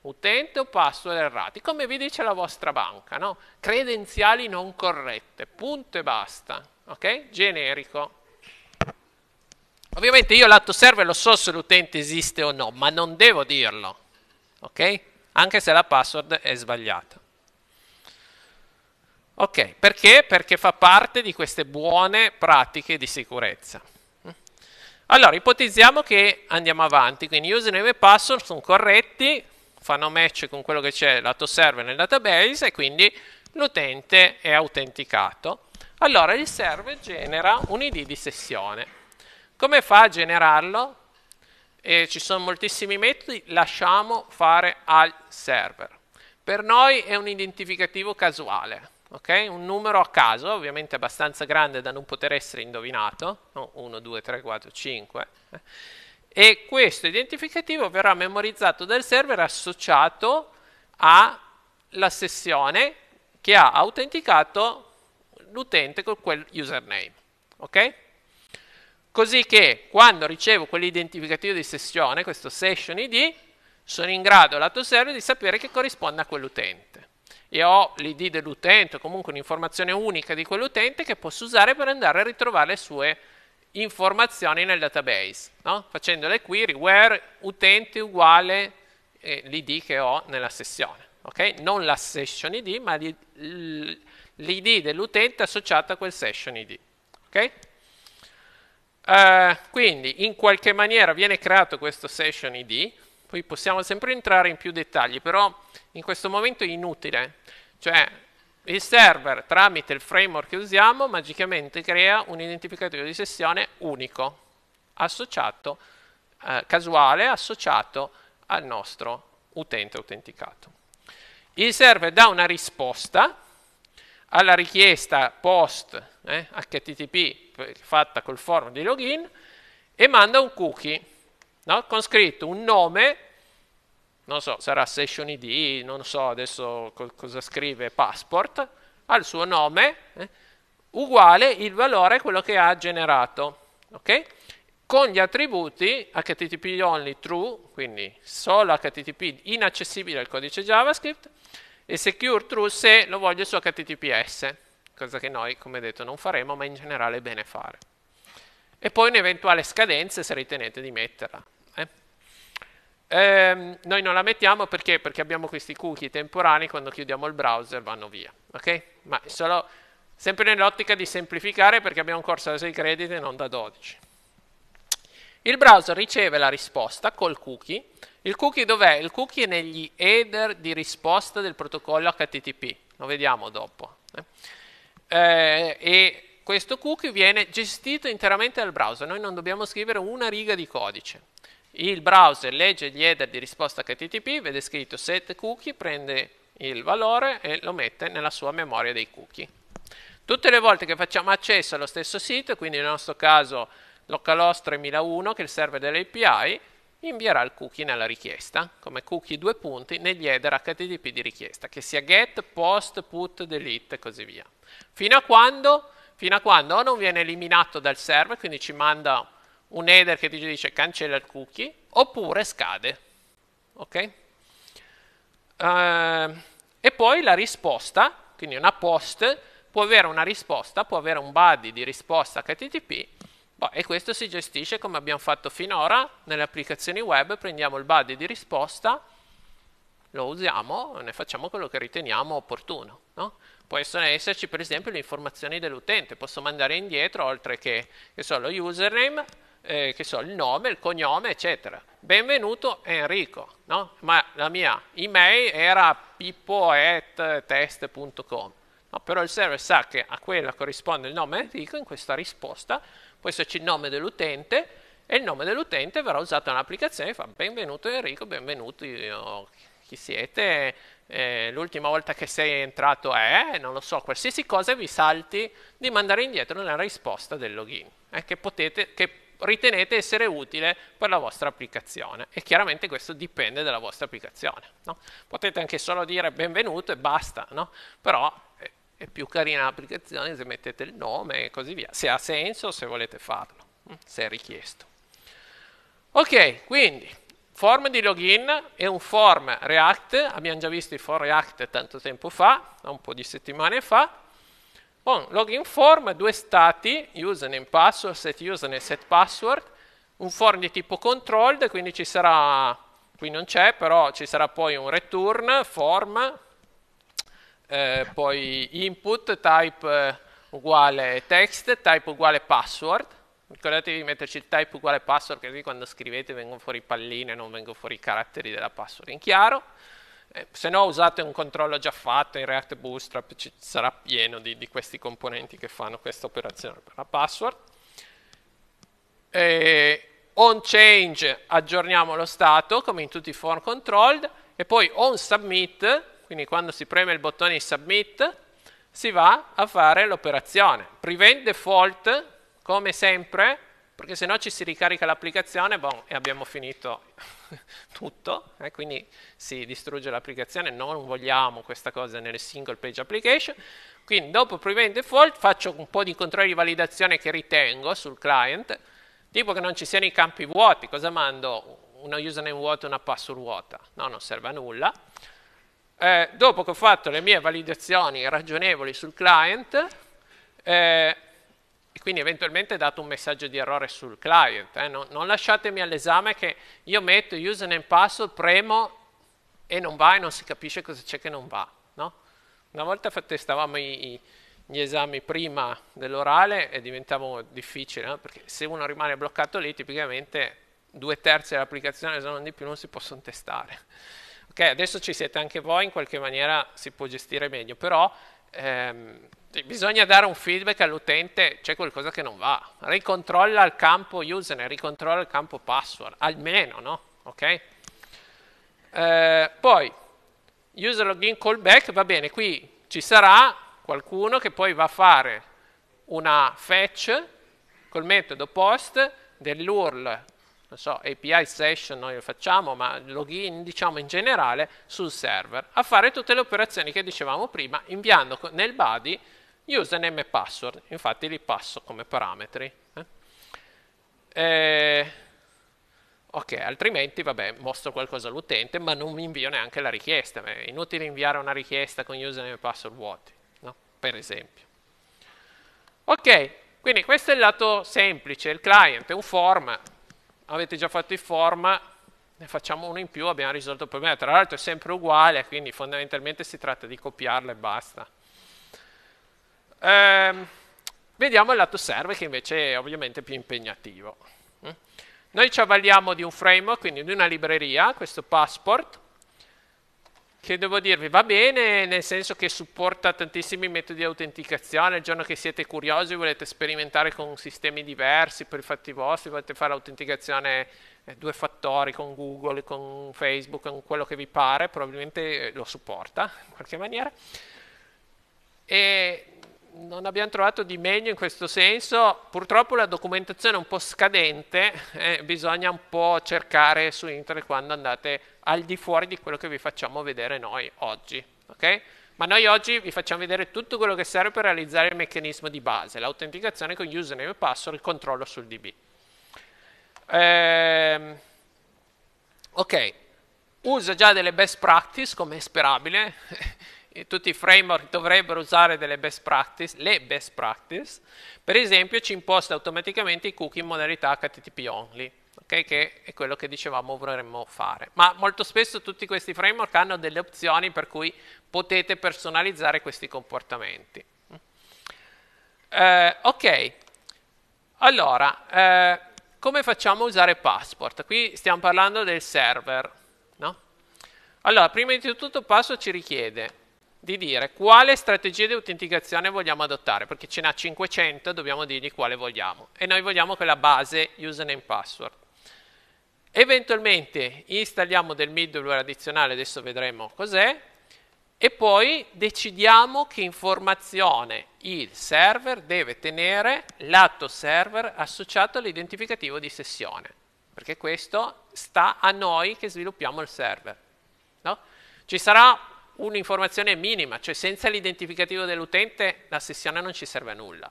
utente o password errati, come vi dice la vostra banca, no? credenziali non corrette, punto e basta, ok? Generico. Ovviamente io lato server lo so se l'utente esiste o no, ma non devo dirlo, ok? Anche se la password è sbagliata. Ok, perché? Perché fa parte di queste buone pratiche di sicurezza. Allora, ipotizziamo che andiamo avanti, quindi username e password sono corretti, fanno match con quello che c'è lato server nel database e quindi l'utente è autenticato. Allora il server genera un ID di sessione. Come fa a generarlo? E ci sono moltissimi metodi, lasciamo fare al server. Per noi è un identificativo casuale, okay? un numero a caso, ovviamente abbastanza grande da non poter essere indovinato, no? 1, 2, 3, 4, 5 e questo identificativo verrà memorizzato dal server associato alla sessione che ha autenticato l'utente con quel username. Ok? così che quando ricevo quell'identificativo di sessione, questo session ID, sono in grado lato server di sapere che corrisponde a quell'utente. E ho l'ID dell'utente, comunque un'informazione unica di quell'utente che posso usare per andare a ritrovare le sue informazioni nel database, no? facendo le query where utente uguale eh, l'ID che ho nella sessione. Okay? Non la session ID, ma l'ID dell'utente associato a quel session ID. Okay? Uh, quindi in qualche maniera viene creato questo session ID, poi possiamo sempre entrare in più dettagli, però in questo momento è inutile. Cioè il server tramite il framework che usiamo magicamente crea un identificatore di sessione unico, associato, eh, casuale, associato al nostro utente autenticato. Il server dà una risposta alla richiesta post eh, HTTP fatta col form di login e manda un cookie no? con scritto un nome, non so, sarà session ID, non so adesso co cosa scrive passport, al suo nome, eh, uguale il valore quello che ha generato. Okay? Con gli attributi HTTP only true, quindi solo HTTP inaccessibile al codice JavaScript, e secure true se lo voglio su HTTPS, cosa che noi, come detto, non faremo, ma in generale è bene fare. E poi un'eventuale scadenza se ritenete di metterla. Eh? Ehm, noi non la mettiamo perché? perché abbiamo questi cookie temporanei, quando chiudiamo il browser vanno via. Okay? Ma solo, sempre nell'ottica di semplificare perché abbiamo un corso da 6 crediti e non da 12. Il browser riceve la risposta col cookie. Il cookie dov'è? Il cookie è negli header di risposta del protocollo HTTP. Lo vediamo dopo. Eh? Eh, e questo cookie viene gestito interamente dal browser. Noi non dobbiamo scrivere una riga di codice. Il browser legge gli header di risposta HTTP, vede scritto set cookie, prende il valore e lo mette nella sua memoria dei cookie. Tutte le volte che facciamo accesso allo stesso sito, quindi nel nostro caso localhost 3001 che è il server dell'API invierà il cookie nella richiesta come cookie due punti negli header HTTP di richiesta che sia get, post, put, delete e così via fino a quando, fino a quando o non viene eliminato dal server quindi ci manda un header che ti dice cancella il cookie oppure scade ok uh, e poi la risposta quindi una post può avere una risposta può avere un body di risposta HTTP Boh, e questo si gestisce come abbiamo fatto finora nelle applicazioni web, prendiamo il body di risposta, lo usiamo e ne facciamo quello che riteniamo opportuno. No? Possono esserci per esempio le informazioni dell'utente, posso mandare indietro oltre che, che so, lo username, eh, che so, il nome, il cognome, eccetera. Benvenuto Enrico, no? ma la mia email era pippo.test.com. No, però il server sa che a quella corrisponde il nome Enrico, in questa risposta può esserci il nome dell'utente e il nome dell'utente verrà usato nell'applicazione fa benvenuto Enrico, benvenuto io, chi siete, eh, l'ultima volta che sei entrato è, non lo so, qualsiasi cosa vi salti di mandare indietro nella risposta del login, eh, che, potete, che ritenete essere utile per la vostra applicazione e chiaramente questo dipende dalla vostra applicazione. No? Potete anche solo dire benvenuto e basta, no? però eh, è più carina l'applicazione se mettete il nome e così via, se ha senso, se volete farlo, mm, se è richiesto. Ok, quindi form di login è un form React, abbiamo già visto il form React tanto tempo fa, un po' di settimane fa. Bon, login form, due stati, username password, set username, set password, un form di tipo controlled, quindi ci sarà, qui non c'è, però ci sarà poi un return form eh, poi input type eh, uguale text, type uguale password. Ricordatevi di metterci il type uguale password, così quando scrivete vengono fuori palline, non vengono fuori i caratteri della password in chiaro. Eh, se no usate un controllo già fatto in React Bootstrap, ci sarà pieno di, di questi componenti che fanno questa operazione per la password. Eh, on change aggiorniamo lo stato come in tutti i form controlled e poi on submit quindi quando si preme il bottone submit si va a fare l'operazione. Prevent default, come sempre, perché se no ci si ricarica l'applicazione bon, e abbiamo finito tutto, eh, quindi si distrugge l'applicazione, non vogliamo questa cosa nelle single page application. Quindi dopo prevent default faccio un po' di controlli di validazione che ritengo sul client, Tipo che non ci siano i campi vuoti, cosa mando? Una username vuota e una password vuota? No, non serve a nulla. Eh, dopo che ho fatto le mie validazioni ragionevoli sul client, eh, e quindi eventualmente dato un messaggio di errore sul client. Eh. Non, non, lasciatemi all'esame che io metto username e password, premo e non va e non si capisce cosa c'è che non va. No? Una volta testavamo i, i, gli esami prima dell'orale e diventava difficile, no? perché se uno rimane bloccato lì, tipicamente due terzi dell'applicazione, se non di più, non si possono testare. Ok, adesso ci siete anche voi, in qualche maniera si può gestire meglio, però ehm, bisogna dare un feedback all'utente, c'è qualcosa che non va. Ricontrolla il campo username, ricontrolla il campo password, almeno, no? Ok? Eh, poi, user login callback, va bene, qui ci sarà qualcuno che poi va a fare una fetch col metodo post dell'URL non so, API session noi lo facciamo, ma login diciamo in generale sul server, a fare tutte le operazioni che dicevamo prima, inviando nel body username e password, infatti li passo come parametri. Eh? Eh, ok, altrimenti vabbè, mostro qualcosa all'utente, ma non invio neanche la richiesta, è inutile inviare una richiesta con username e password vuoti, no? per esempio. Ok, quindi questo è il lato semplice, il client è un form, avete già fatto il form, ne facciamo uno in più, abbiamo risolto il problema. Tra l'altro è sempre uguale, quindi fondamentalmente si tratta di copiarlo e basta. Ehm, vediamo il lato server che invece è ovviamente più impegnativo. Mm? Noi ci avvaliamo di un framework, quindi di una libreria, questo Passport, che devo dirvi va bene nel senso che supporta tantissimi metodi di autenticazione, il giorno che siete curiosi volete sperimentare con sistemi diversi per i fatti vostri, volete fare l'autenticazione eh, due fattori con Google, con Facebook, con quello che vi pare, probabilmente lo supporta in qualche maniera. E non abbiamo trovato di meglio in questo senso, purtroppo la documentazione è un po' scadente, eh, bisogna un po' cercare su internet quando andate al di fuori di quello che vi facciamo vedere noi oggi. Okay? Ma noi oggi vi facciamo vedere tutto quello che serve per realizzare il meccanismo di base, l'autenticazione con username e password, il controllo sul DB. Ehm, ok, usa già delle best practice come è sperabile, tutti i framework dovrebbero usare delle best practice, le best practice, per esempio ci imposta automaticamente i cookie in modalità HTTP only okay, che è quello che dicevamo vorremmo fare. Ma molto spesso tutti questi framework hanno delle opzioni per cui potete personalizzare questi comportamenti. Eh, ok, allora, eh, come facciamo a usare Passport? Qui stiamo parlando del server, no? Allora, prima di tutto Passport ci richiede di dire quale strategia di autenticazione vogliamo adottare, perché ce n'ha 500, dobbiamo dirgli quale vogliamo. E noi vogliamo quella base username password. Eventualmente installiamo del middleware addizionale, adesso vedremo cos'è, e poi decidiamo che informazione il server deve tenere lato server associato all'identificativo di sessione, perché questo sta a noi che sviluppiamo il server. No? Ci sarà un'informazione minima, cioè senza l'identificativo dell'utente la sessione non ci serve a nulla.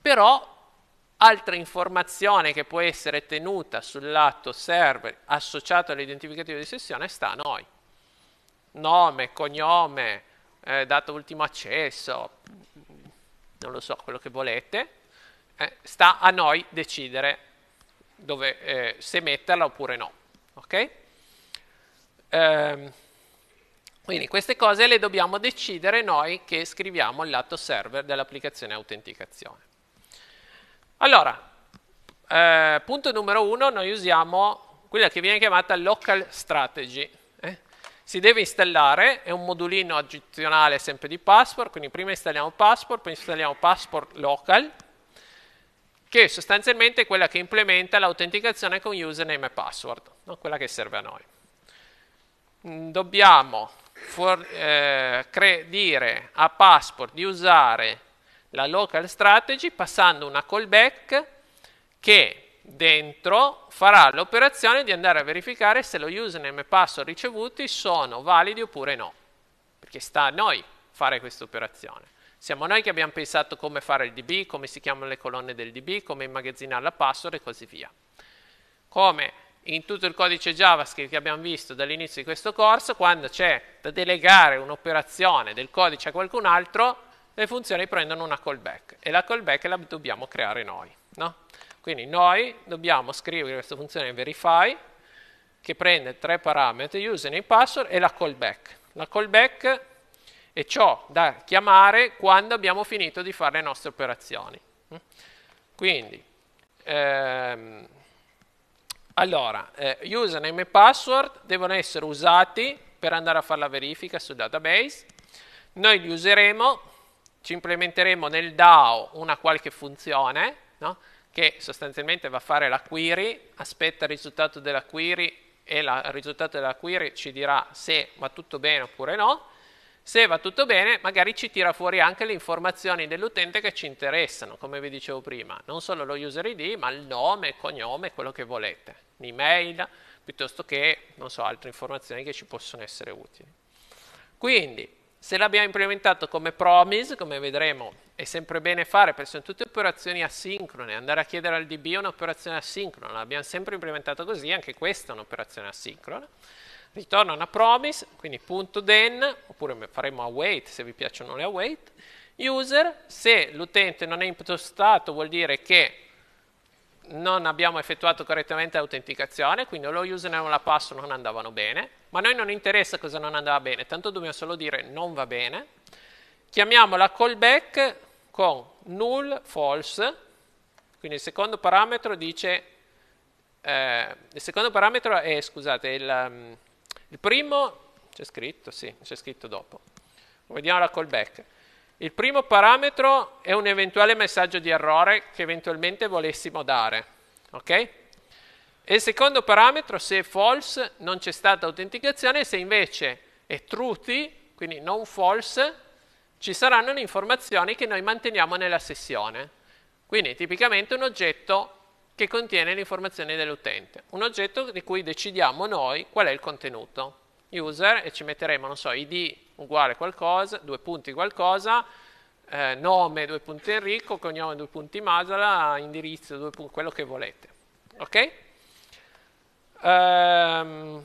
Però Altra informazione che può essere tenuta sul lato server associato all'identificativo di sessione sta a noi. Nome, cognome, eh, data ultimo accesso, non lo so, quello che volete. Eh, sta a noi decidere dove, eh, se metterla oppure no. Ok? Ehm, quindi queste cose le dobbiamo decidere noi che scriviamo il lato server dell'applicazione autenticazione. Allora, eh, punto numero uno, noi usiamo quella che viene chiamata local strategy. Eh? Si deve installare, è un modulino addizionale sempre di passport, quindi prima installiamo passport, poi installiamo passport local, che sostanzialmente è quella che implementa l'autenticazione con username e password, no? quella che serve a noi. Mm, dobbiamo for, eh, dire a passport di usare la local strategy passando una callback che dentro farà l'operazione di andare a verificare se lo username e password ricevuti sono validi oppure no, perché sta a noi fare questa operazione. Siamo noi che abbiamo pensato come fare il DB, come si chiamano le colonne del DB, come immagazzinare la password e così via. Come in tutto il codice JavaScript che abbiamo visto dall'inizio di questo corso, quando c'è da delegare un'operazione del codice a qualcun altro, le funzioni prendono una callback e la callback la dobbiamo creare noi. No? Quindi noi dobbiamo scrivere questa funzione verify che prende tre parametri, username, password e la callback. La callback è ciò da chiamare quando abbiamo finito di fare le nostre operazioni. Quindi, ehm, allora, eh, username e password devono essere usati per andare a fare la verifica sul database. Noi li useremo, ci implementeremo nel DAO una qualche funzione, no? che sostanzialmente va a fare la query, aspetta il risultato della query e la, il risultato della query ci dirà se va tutto bene oppure no. Se va tutto bene, magari ci tira fuori anche le informazioni dell'utente che ci interessano, come vi dicevo prima, non solo lo user ID, ma il nome, il cognome, quello che volete, l'email, piuttosto che, so, altre informazioni che ci possono essere utili. Quindi, se l'abbiamo implementato come promise, come vedremo, è sempre bene fare perché sono tutte operazioni asincrone. Andare a chiedere al DB è un'operazione asincrona, l'abbiamo sempre implementato così, anche questa è un'operazione asincrona. Ritorna una promise, quindi punto .then, oppure faremo await se vi piacciono le await. User, se l'utente non è impostato vuol dire che non abbiamo effettuato correttamente l'autenticazione, quindi lo username o la password non andavano bene, ma a noi non interessa cosa non andava bene, tanto dobbiamo solo dire non va bene. Chiamiamo la callback con null false, quindi il secondo parametro dice, eh, il secondo parametro è, scusate, il, um, il primo, c'è scritto, sì, c'è scritto dopo, vediamo la callback. Il primo parametro è un eventuale messaggio di errore che eventualmente volessimo dare. ok? E il secondo parametro, se è false, non c'è stata autenticazione, se invece è truthy, quindi non false, ci saranno le informazioni che noi manteniamo nella sessione. Quindi tipicamente un oggetto che contiene le informazioni dell'utente, un oggetto di cui decidiamo noi qual è il contenuto. User e ci metteremo, non so, id uguale qualcosa, due punti qualcosa, eh, nome due punti Enrico, cognome due punti Masala, indirizzo due punti, quello che volete. Ok? Um,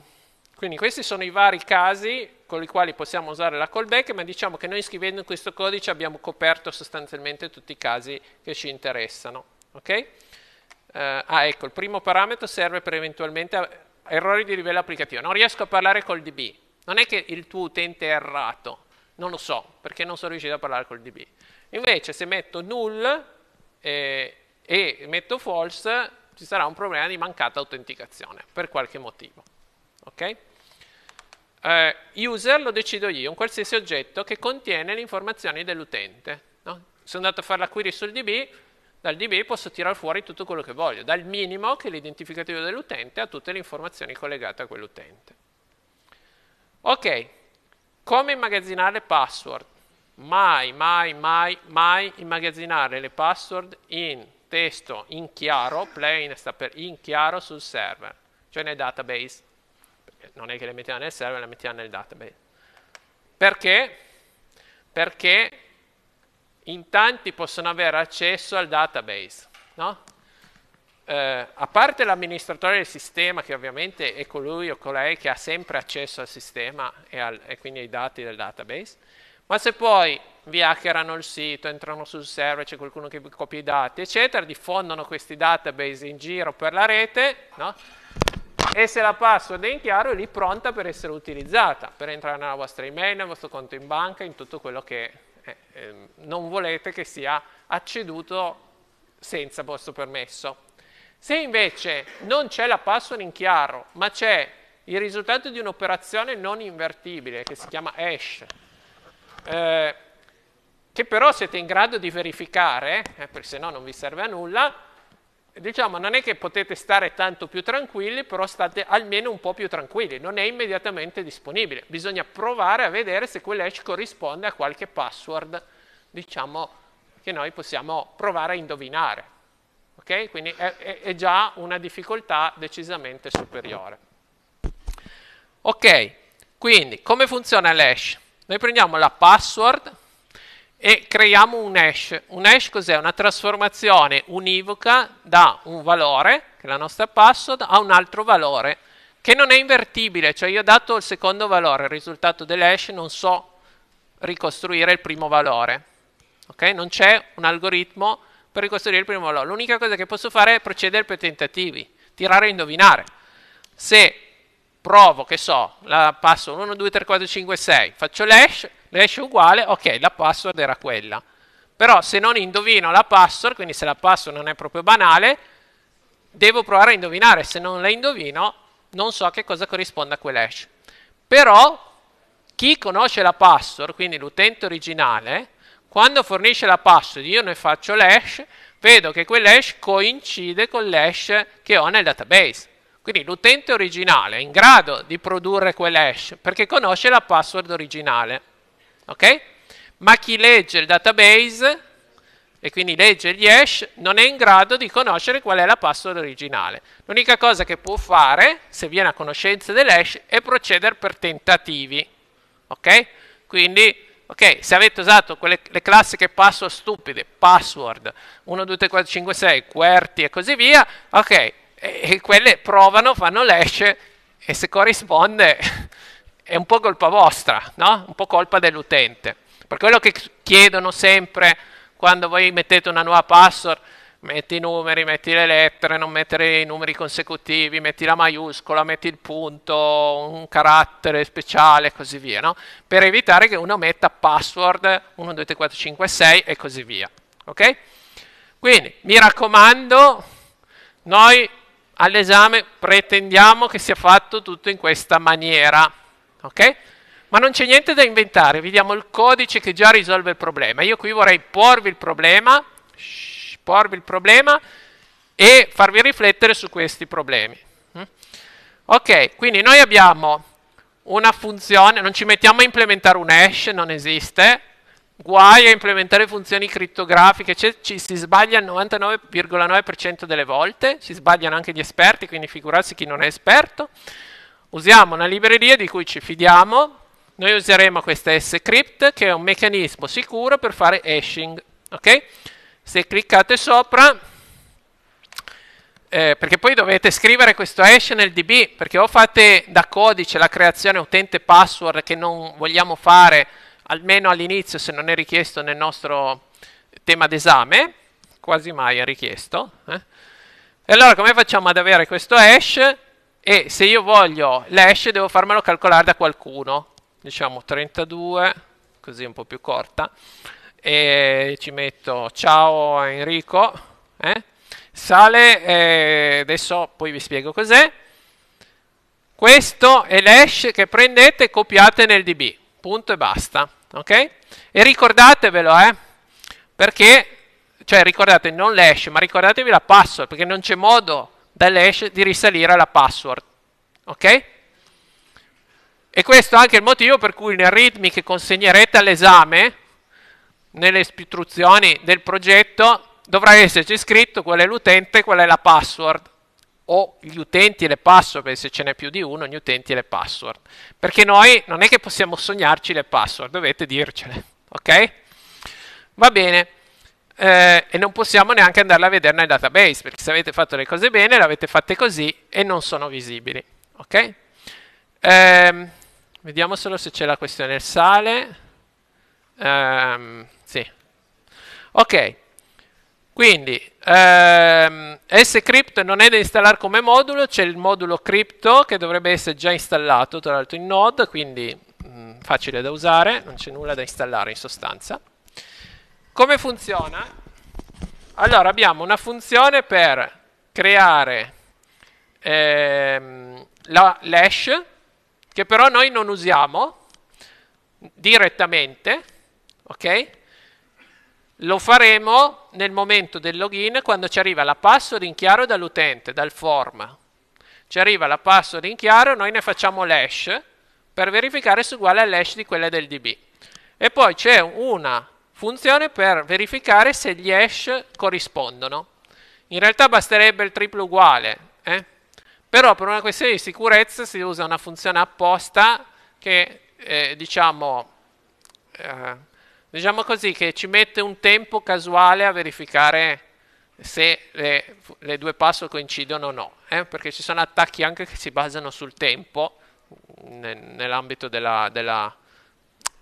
quindi questi sono i vari casi con i quali possiamo usare la callback, ma diciamo che noi scrivendo questo codice abbiamo coperto sostanzialmente tutti i casi che ci interessano. Ok? Uh, ah, ecco, il primo parametro serve per eventualmente errori di livello applicativo. Non riesco a parlare col DB. Non è che il tuo utente è errato, non lo so, perché non sono riuscito a parlare col DB. Invece se metto null eh, e metto false, ci sarà un problema di mancata autenticazione, per qualche motivo. Ok? Eh, user lo decido io, un qualsiasi oggetto che contiene le informazioni dell'utente. No? Sono andato a fare la query sul DB, dal DB posso tirare fuori tutto quello che voglio, dal minimo, che è l'identificativo dell'utente, a tutte le informazioni collegate a quell'utente. Ok, come immagazzinare le password? Mai, mai, mai, mai immagazzinare le password in testo in chiaro, plain sta per in chiaro sul server, cioè nel database. Non è che le mettiamo nel server, le mettiamo nel database. Perché? Perché in tanti possono avere accesso al database, no? Eh, a parte l'amministratore del sistema, che ovviamente è colui o colei che ha sempre accesso al sistema e, al, e quindi ai dati del database, ma se poi vi hackerano il sito, entrano sul server, c'è qualcuno che copia i dati, eccetera, diffondono questi database in giro per la rete, no? e se la password è in chiaro è lì pronta per essere utilizzata, per entrare nella vostra email, nel vostro conto in banca, in tutto quello che eh, eh, non volete che sia acceduto senza vostro permesso. Se invece non c'è la password in chiaro, ma c'è il risultato di un'operazione non invertibile che si chiama hash, eh, che però siete in grado di verificare, eh, perché se no non vi serve a nulla, diciamo non è che potete stare tanto più tranquilli, però state almeno un po' più tranquilli, non è immediatamente disponibile, bisogna provare a vedere se quell'hash corrisponde a qualche password, diciamo, che noi possiamo provare a indovinare. Okay? Quindi è, è, è già una difficoltà decisamente superiore. Ok, quindi come funziona l'hash? Noi prendiamo la password e creiamo un hash. Un hash cos'è? Una trasformazione univoca da un valore, che è la nostra password, a un altro valore, che non è invertibile, cioè io ho dato il secondo valore, il risultato dell'hash non so ricostruire il primo valore. Okay? Non c'è un algoritmo per ricostruire il primo valore. L'unica cosa che posso fare è procedere per tentativi, tirare e indovinare. Se provo, che so, la passo 1, 2, 3, 4, 5, 6, faccio l'hash, l'hash è uguale, ok, la password era quella. Però se non indovino la password, quindi se la password non è proprio banale, devo provare a indovinare. Se non la indovino, non so che cosa corrisponde a quell'hash. Però chi conosce la password, quindi l'utente originale, quando fornisce la password io ne faccio l'hash, vedo che quell'hash coincide con l'hash che ho nel database. Quindi l'utente originale è in grado di produrre quell'hash perché conosce la password originale. Ok? Ma chi legge il database e quindi legge gli hash non è in grado di conoscere qual è la password originale. L'unica cosa che può fare, se viene a conoscenza dell'hash, è procedere per tentativi. Ok? Quindi, ok, se avete usato quelle, le classiche password stupide, password 1, 2, 3, 4, 5, 6, QWERTY e così via, ok, e quelle provano, fanno l'hash e se corrisponde è un po' colpa vostra, no? un po' colpa dell'utente. Per quello che chiedono sempre quando voi mettete una nuova password, metti i numeri, metti le lettere, non mettere i numeri consecutivi, metti la maiuscola, metti il punto, un carattere speciale e così via, no? per evitare che uno metta password 1, 2, 3, 4, 5, 6 e così via. Ok? Quindi mi raccomando, noi all'esame pretendiamo che sia fatto tutto in questa maniera, ok? Ma non c'è niente da inventare, vediamo il codice che già risolve il problema. Io qui vorrei porvi il problema, shh, porvi il problema e farvi riflettere su questi problemi. Mm? Ok, quindi noi abbiamo una funzione, non ci mettiamo a implementare un hash, non esiste, guai a implementare funzioni crittografiche, ci si sbaglia il 99,9% delle volte, si sbagliano anche gli esperti, quindi figurarsi chi non è esperto. Usiamo una libreria di cui ci fidiamo, noi useremo questa scrypt che è un meccanismo sicuro per fare hashing. Okay? Se cliccate sopra, eh, perché poi dovete scrivere questo hash nel DB, perché o fate da codice la creazione utente password che non vogliamo fare, almeno all'inizio se non è richiesto nel nostro tema d'esame, quasi mai è richiesto. Eh? E allora come facciamo ad avere questo hash? E se io voglio l'hash devo farmelo calcolare da qualcuno, diciamo 32, così un po' più corta, e ci metto ciao Enrico, eh? sale, eh, adesso poi vi spiego cos'è, questo è l'hash che prendete e copiate nel DB punto e basta, ok? E ricordatevelo, eh, perché, cioè ricordate non l'hash, ma ricordatevi la password, perché non c'è modo dall'hash di risalire alla password, ok? E questo è anche il motivo per cui nel readme che consegnerete all'esame, nelle istruzioni del progetto, dovrà esserci scritto qual è l'utente e qual è la password o gli utenti e le password, se ce n'è più di uno, gli utenti e le password. Perché noi non è che possiamo sognarci le password, dovete dircele, ok? Va bene. Eh, e non possiamo neanche andarle a vedere nel database, perché se avete fatto le cose bene, le avete fatte così e non sono visibili, ok? Eh, vediamo solo se c'è la questione del sale. Eh, sì. Ok. Quindi ehm, scrypt non è da installare come modulo, c'è il modulo crypto che dovrebbe essere già installato tra l'altro in Node, quindi mh, mm, facile da usare, non c'è nulla da installare in sostanza. Come funziona? Allora abbiamo una funzione per creare ehm, la l'hash che però noi non usiamo direttamente, ok? Lo faremo nel momento del login quando ci arriva la password in chiaro dall'utente, dal form. Ci arriva la password in chiaro, noi ne facciamo l'hash per verificare se è uguale all'hash di quella del DB. E poi c'è una funzione per verificare se gli hash corrispondono. In realtà basterebbe il triplo uguale, eh? però per una questione di sicurezza si usa una funzione apposta che eh, diciamo eh, diciamo così, che ci mette un tempo casuale a verificare se le, le due password coincidono o no, eh? perché ci sono attacchi anche che si basano sul tempo nell'ambito della, della,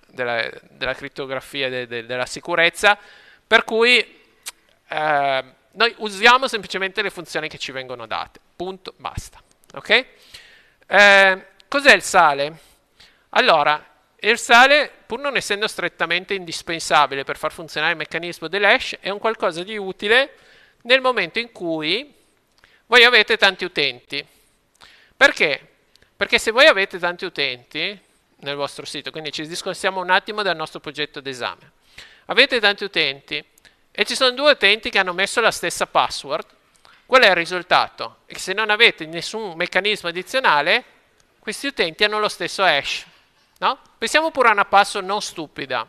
della, della, crittografia e de, della sicurezza, per cui eh, noi usiamo semplicemente le funzioni che ci vengono date, punto, basta. Ok? Eh, cos'è il sale? Allora, il sale, pur non essendo strettamente indispensabile per far funzionare il meccanismo dell'hash, è un qualcosa di utile nel momento in cui voi avete tanti utenti. Perché? Perché se voi avete tanti utenti nel vostro sito, quindi ci discostiamo un attimo dal nostro progetto d'esame, avete tanti utenti e ci sono due utenti che hanno messo la stessa password, qual è il risultato? Che se non avete nessun meccanismo addizionale, questi utenti hanno lo stesso hash. No? Pensiamo pure a una password non stupida.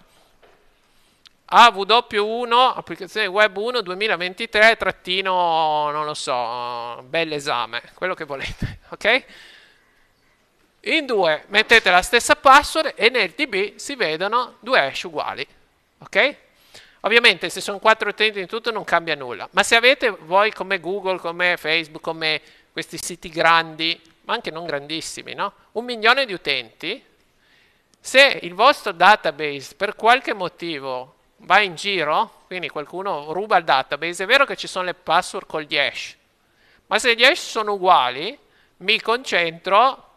AW1, applicazione web 1 2023, trattino, non lo so, bell'esame, quello che volete, ok? In due mettete la stessa password e nel DB si vedono due hash uguali. Ok? Ovviamente se sono quattro utenti in tutto non cambia nulla, ma se avete voi come Google, come Facebook, come questi siti grandi, ma anche non grandissimi, no? un milione di utenti, se il vostro database per qualche motivo va in giro, quindi qualcuno ruba il database, è vero che ci sono le password con gli hash, ma se gli hash sono uguali, mi concentro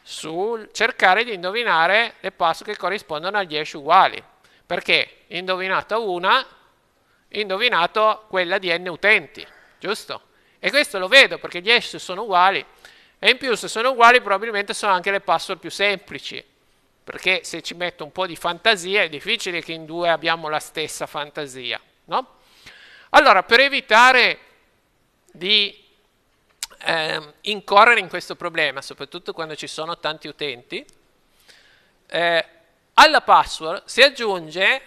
sul cercare di indovinare le password che corrispondono agli hash uguali. Perché indovinato una, indovinato quella di n utenti, giusto? E questo lo vedo perché gli hash sono uguali e in più se sono uguali probabilmente sono anche le password più semplici. Perché se ci metto un po' di fantasia è difficile che in due abbiamo la stessa fantasia, no? Allora, per evitare di eh, incorrere in questo problema, soprattutto quando ci sono tanti utenti, eh, alla password si aggiunge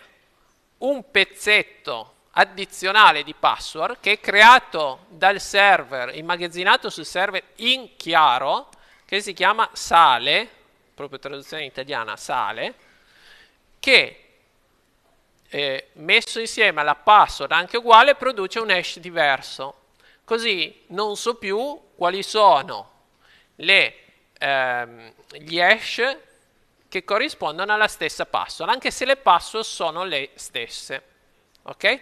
un pezzetto addizionale di password che è creato dal server, immagazzinato sul server in chiaro, che si chiama sale, proprio traduzione italiana sale, che eh, messo insieme alla password anche uguale produce un hash diverso. Così non so più quali sono le, ehm, gli hash che corrispondono alla stessa password, anche se le password sono le stesse. Ok?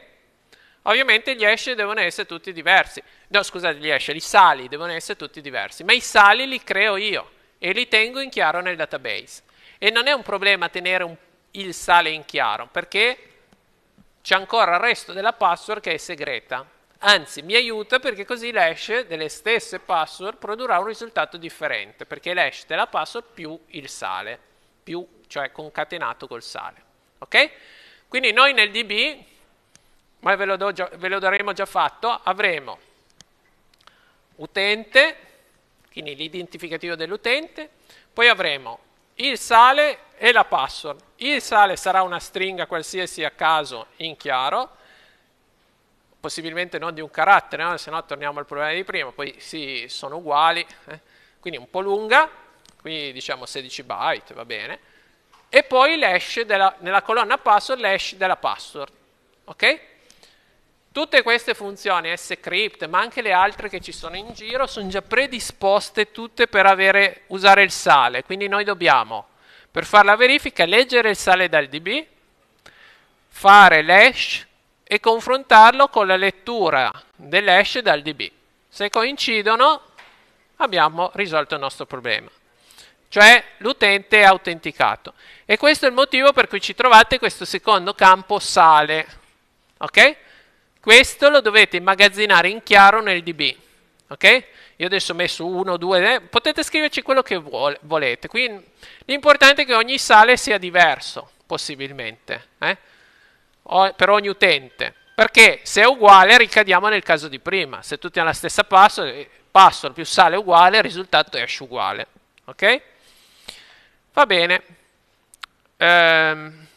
Ovviamente gli hash devono essere tutti diversi. No, scusate, gli hash, i sali devono essere tutti diversi, ma i sali li creo io e li tengo in chiaro nel database. E non è un problema tenere un, il sale in chiaro, perché c'è ancora il resto della password che è segreta anzi mi aiuta perché così l'hash delle stesse password produrrà un risultato differente, perché l'hash della password più il sale, più, cioè concatenato col sale. Ok? Quindi noi nel DB, ma ve lo, già, ve lo daremo già fatto, avremo utente, quindi l'identificativo dell'utente, poi avremo il sale e la password. Il sale sarà una stringa qualsiasi a caso in chiaro, possibilmente non di un carattere, no? se no torniamo al problema di prima, poi sì, sono uguali, eh? quindi un po' lunga, qui diciamo 16 byte, va bene, e poi l'hash nella colonna password, l'hash della password, ok? Tutte queste funzioni, scrypt, ma anche le altre che ci sono in giro, sono già predisposte tutte per avere, usare il sale, quindi noi dobbiamo, per fare la verifica, leggere il sale dal DB, fare l'hash, e confrontarlo con la lettura dell'hash dal DB. Se coincidono abbiamo risolto il nostro problema, cioè l'utente è autenticato. E questo è il motivo per cui ci trovate questo secondo campo sale. Ok? Questo lo dovete immagazzinare in chiaro nel DB. Ok? Io adesso ho messo 1, 2, potete scriverci quello che volete. Quindi l'importante è che ogni sale sia diverso, possibilmente. Eh? per ogni utente, perché se è uguale ricadiamo nel caso di prima, se tutti hanno la stessa password, eh, password più sale uguale, il risultato hash uguale. Ok? Va bene. Ehm.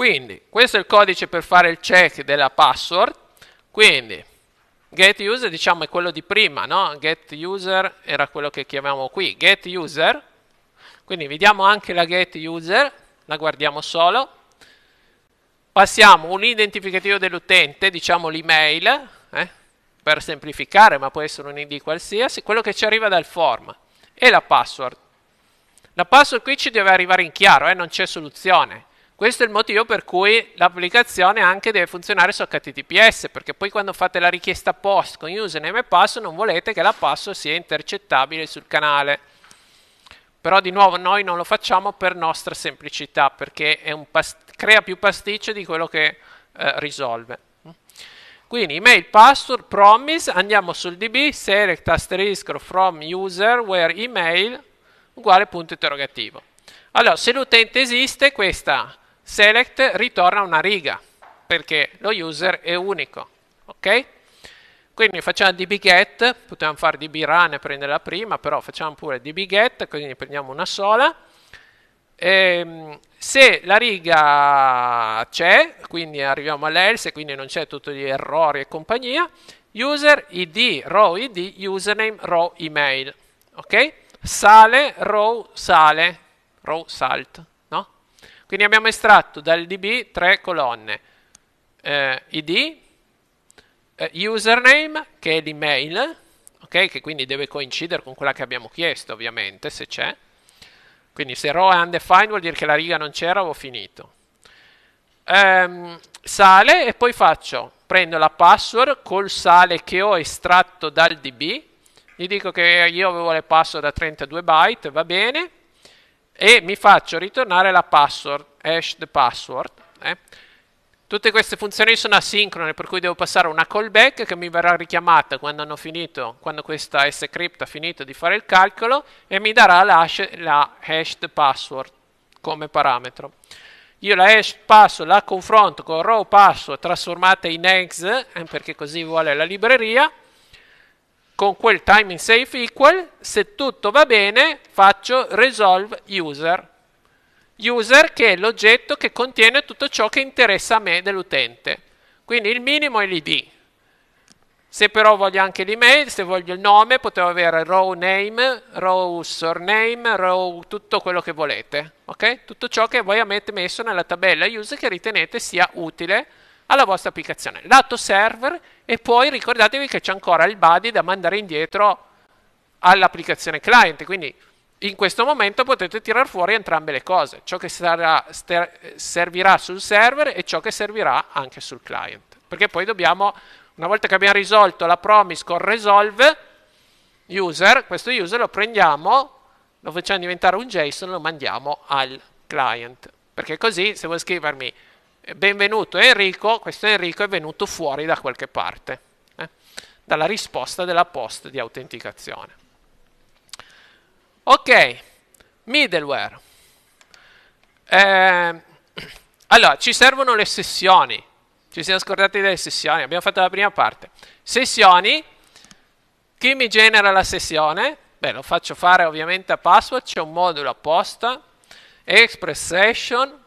Quindi, questo è il codice per fare il check della password. Quindi, get user diciamo è quello di prima, no? Get user era quello che chiamiamo qui, get user. Quindi vediamo anche la get user la guardiamo solo. Passiamo un identificativo dell'utente, diciamo l'email, eh, per semplificare, ma può essere un ID qualsiasi, quello che ci arriva dal form, e la password. La password qui ci deve arrivare in chiaro, eh, non c'è soluzione. Questo è il motivo per cui l'applicazione anche deve funzionare su HTTPS, perché poi quando fate la richiesta post con username e password non volete che la password sia intercettabile sul canale. Però di nuovo noi non lo facciamo per nostra semplicità, perché crea più pasticcio di quello che eh, risolve. Quindi email password promise, andiamo sul db, select asterisk from user where email uguale punto interrogativo. Allora, se l'utente esiste, questa select ritorna una riga, perché lo user è unico. Ok? Quindi facciamo dbget, potevamo fare dbrun e prendere la prima, però facciamo pure dbget, quindi prendiamo una sola. E, ehm, se la riga c'è, quindi arriviamo all'else, quindi non c'è tutti gli errori e compagnia, user id, row id, username, row email. Ok? Sale, row sale, row salt. Quindi abbiamo estratto dal db tre colonne. Eh, id, eh, username, che è l'email, ok? Che quindi deve coincidere con quella che abbiamo chiesto, ovviamente, se c'è. Quindi se row è undefined vuol dire che la riga non c'era, ho finito. Um, sale e poi faccio, prendo la password col sale che ho estratto dal db, gli dico che io avevo le password da 32 byte, va bene, e mi faccio ritornare la password, hashed password. Eh. Tutte queste funzioni sono asincrone, per cui devo passare una callback che mi verrà richiamata quando, hanno finito, quando questa scrypt ha finito di fare il calcolo e mi darà la, hash, la hashed password come parametro. Io la hash password la confronto con raw password trasformata in ex, eh, perché così vuole la libreria, con quel timing safe equal, se tutto va bene faccio resolve user user che è l'oggetto che contiene tutto ciò che interessa a me dell'utente. Quindi il minimo è l'id. Se però voglio anche l'email, se voglio il nome, potevo avere row name, row surname, row tutto quello che volete. Okay? Tutto ciò che voi avete messo nella tabella user che ritenete sia utile alla vostra applicazione. Lato server e poi ricordatevi che c'è ancora il body da mandare indietro all'applicazione client. Quindi in questo momento potete tirar fuori entrambe le cose, ciò che sarà, servirà sul server e ciò che servirà anche sul client. Perché poi dobbiamo, una volta che abbiamo risolto la promise con resolve user, questo user lo prendiamo, lo facciamo diventare un JSON, lo mandiamo al client. Perché così se vuoi scrivermi benvenuto Enrico, questo Enrico è venuto fuori da qualche parte, eh? dalla risposta della post di autenticazione. Ok, middleware. Eh, allora, ci servono le sessioni. Ci siamo scordati delle sessioni, abbiamo fatto la prima parte. Sessioni, chi mi genera la sessione? Beh, lo faccio fare ovviamente a password, c'è un modulo apposta, express session,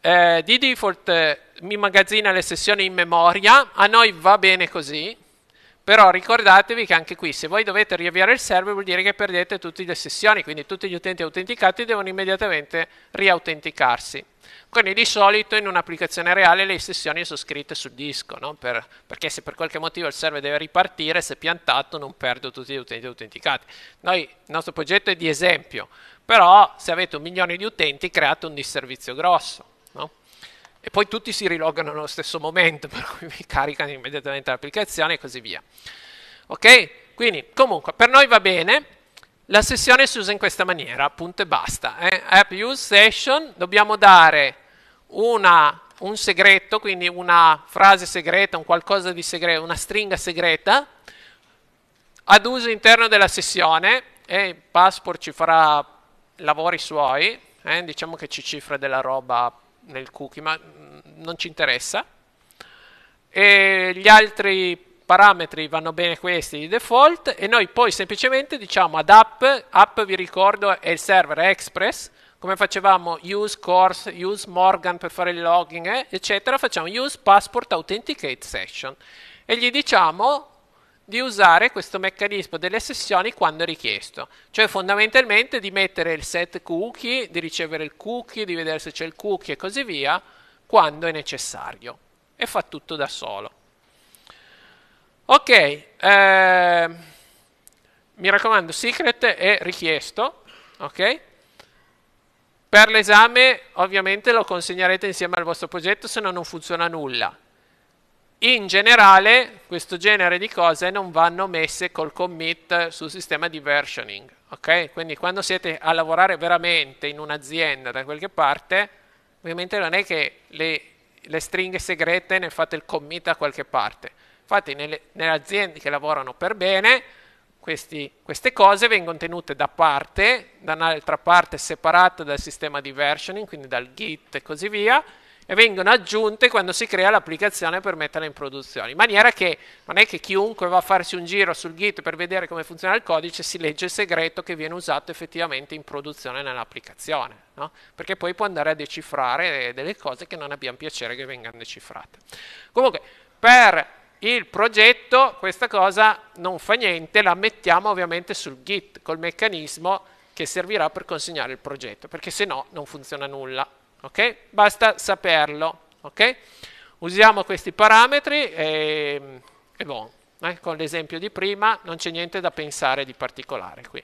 eh, di default eh, mi magazzina le sessioni in memoria, a noi va bene così, però ricordatevi che anche qui, se voi dovete riavviare il server, vuol dire che perdete tutte le sessioni, quindi tutti gli utenti autenticati devono immediatamente riautenticarsi. Quindi di solito in un'applicazione reale le sessioni sono scritte sul disco, no? per, perché se per qualche motivo il server deve ripartire, se è piantato non perdo tutti gli utenti autenticati. Noi, il nostro progetto è di esempio, però se avete un milione di utenti create un disservizio grosso e poi tutti si rilogano nello stesso momento, per cui vi caricano immediatamente l'applicazione e così via. Ok? Quindi, comunque, per noi va bene, la sessione si usa in questa maniera, punto e basta. Eh? App use session, dobbiamo dare una, un segreto, quindi una frase segreta, un qualcosa di segreto, una stringa segreta, ad uso interno della sessione, e passport ci farà lavori suoi, eh? diciamo che ci cifra della roba nel cookie, ma mm, non ci interessa. E gli altri parametri vanno bene questi di default e noi poi semplicemente diciamo ad app, app vi ricordo è il server Express, come facevamo use course, use Morgan per fare il login, eh, eccetera, facciamo use passport authenticate session e gli diciamo di usare questo meccanismo delle sessioni quando richiesto, cioè fondamentalmente di mettere il set cookie, di ricevere il cookie, di vedere se c'è il cookie e così via, quando è necessario. E fa tutto da solo. Ok, eh, mi raccomando, secret è richiesto, ok? Per l'esame ovviamente lo consegnerete insieme al vostro progetto, se no non funziona nulla in generale questo genere di cose non vanno messe col commit sul sistema di versioning, ok? Quindi quando siete a lavorare veramente in un'azienda da qualche parte, ovviamente non è che le, le, stringhe segrete ne fate il commit a qualche parte. Infatti nelle, nelle aziende che lavorano per bene, questi, queste cose vengono tenute da parte, da un'altra parte separata dal sistema di versioning, quindi dal Git e così via, e vengono aggiunte quando si crea l'applicazione per metterla in produzione, in maniera che non è che chiunque va a farsi un giro sul Git per vedere come funziona il codice si legge il segreto che viene usato effettivamente in produzione nell'applicazione, no? perché poi può andare a decifrare delle cose che non abbiamo piacere che vengano decifrate. Comunque, per il progetto questa cosa non fa niente, la mettiamo ovviamente sul Git col meccanismo che servirà per consegnare il progetto, perché se no non funziona nulla ok? Basta saperlo, ok? Usiamo questi parametri e, e bon, eh? con l'esempio di prima non c'è niente da pensare di particolare qui.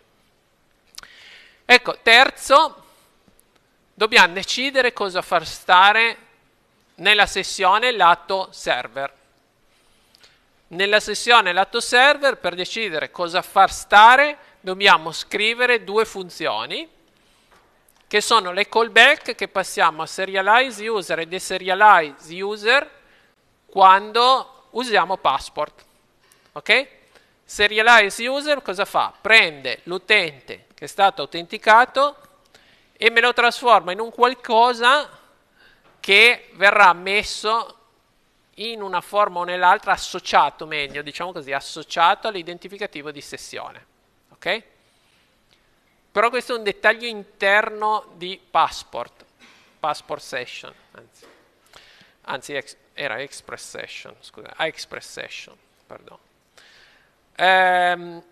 Ecco, terzo, dobbiamo decidere cosa far stare nella sessione lato server. Nella sessione lato server, per decidere cosa far stare, dobbiamo scrivere due funzioni che sono le callback che passiamo a serialize user e deserialize user quando usiamo passport. Ok? Serialize user cosa fa? Prende l'utente che è stato autenticato e me lo trasforma in un qualcosa che verrà messo in una forma o nell'altra associato meglio, diciamo così, associato all'identificativo di sessione. Ok? Però questo è un dettaglio interno di Passport, Passport Session, anzi, anzi ex, era Express Session, scusa, ah, Express Session, perdono. Ehm,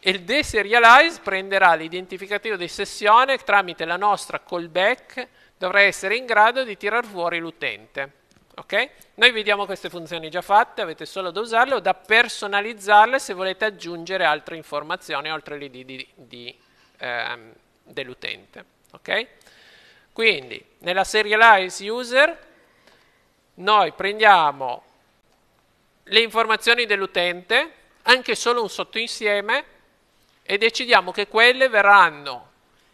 il deserialize prenderà l'identificativo di sessione tramite la nostra callback, dovrà essere in grado di tirar fuori l'utente. Okay? Noi vediamo queste funzioni già fatte, avete solo da usarle o da personalizzarle se volete aggiungere altre informazioni oltre l'id di, di ehm, dell'utente. Okay? Quindi nella serialize user noi prendiamo le informazioni dell'utente, anche solo un sottoinsieme, e decidiamo che quelle verranno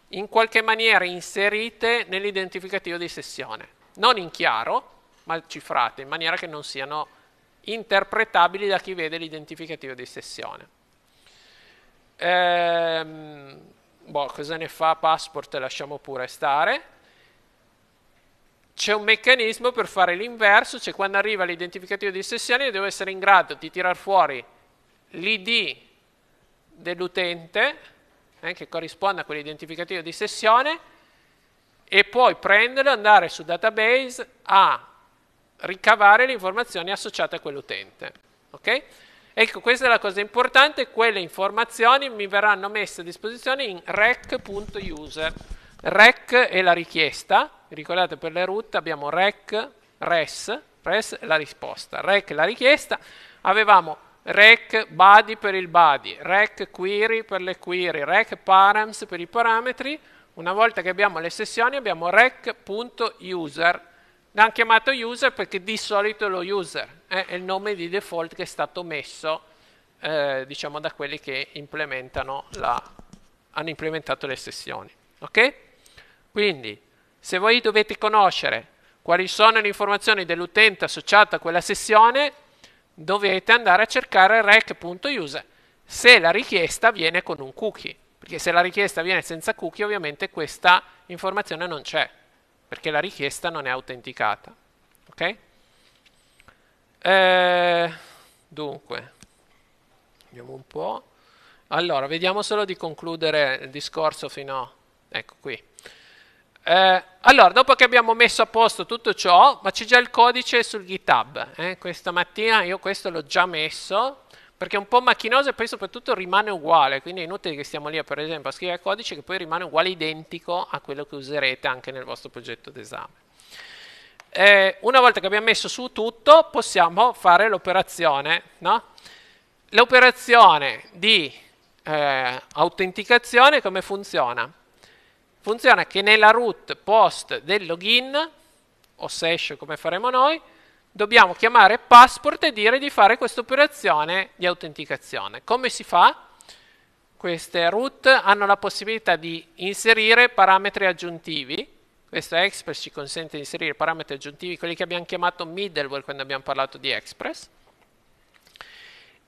in qualche maniera inserite nell'identificativo di sessione. Non in chiaro, ma cifrate, in maniera che non siano interpretabili da chi vede l'identificativo di sessione. Ehm, boh, cosa ne fa Passport lasciamo pure stare. C'è un meccanismo per fare l'inverso, cioè quando arriva l'identificativo di sessione io devo essere in grado di tirar fuori l'id dell'utente, eh, che corrisponde a quell'identificativo di sessione, e poi prenderlo e andare su database a ricavare le informazioni associate a quell'utente. Okay? Ecco, questa è la cosa importante, quelle informazioni mi verranno messe a disposizione in rec.user. Rec è la richiesta, ricordate per le root abbiamo rec, res, res è la risposta, rec è la richiesta, avevamo rec body per il body, rec query per le query, rec params per i parametri, una volta che abbiamo le sessioni abbiamo rec.user, L'hanno chiamato user perché di solito lo user è il nome di default che è stato messo eh, diciamo da quelli che la, hanno implementato le sessioni. Ok? Quindi se voi dovete conoscere quali sono le informazioni dell'utente associate a quella sessione, dovete andare a cercare rec.user se la richiesta viene con un cookie, perché se la richiesta viene senza cookie ovviamente questa informazione non c'è perché la richiesta non è autenticata. Ok? Eh, dunque, vediamo un po'. Allora, vediamo solo di concludere il discorso fino a... Ecco qui. Eh, allora, dopo che abbiamo messo a posto tutto ciò, ma c'è già il codice sul GitHub. Eh? Questa mattina io questo l'ho già messo, perché è un po' macchinoso e poi soprattutto rimane uguale, quindi è inutile che stiamo lì per esempio a scrivere codice che poi rimane uguale identico a quello che userete anche nel vostro progetto d'esame. Eh, una volta che abbiamo messo su tutto possiamo fare l'operazione, no? L'operazione di eh, autenticazione come funziona? Funziona che nella root post del login o sesh come faremo noi, dobbiamo chiamare passport e dire di fare questa operazione di autenticazione. Come si fa? Queste root hanno la possibilità di inserire parametri aggiuntivi. Questa Express ci consente di inserire parametri aggiuntivi, quelli che abbiamo chiamato middleware quando abbiamo parlato di Express.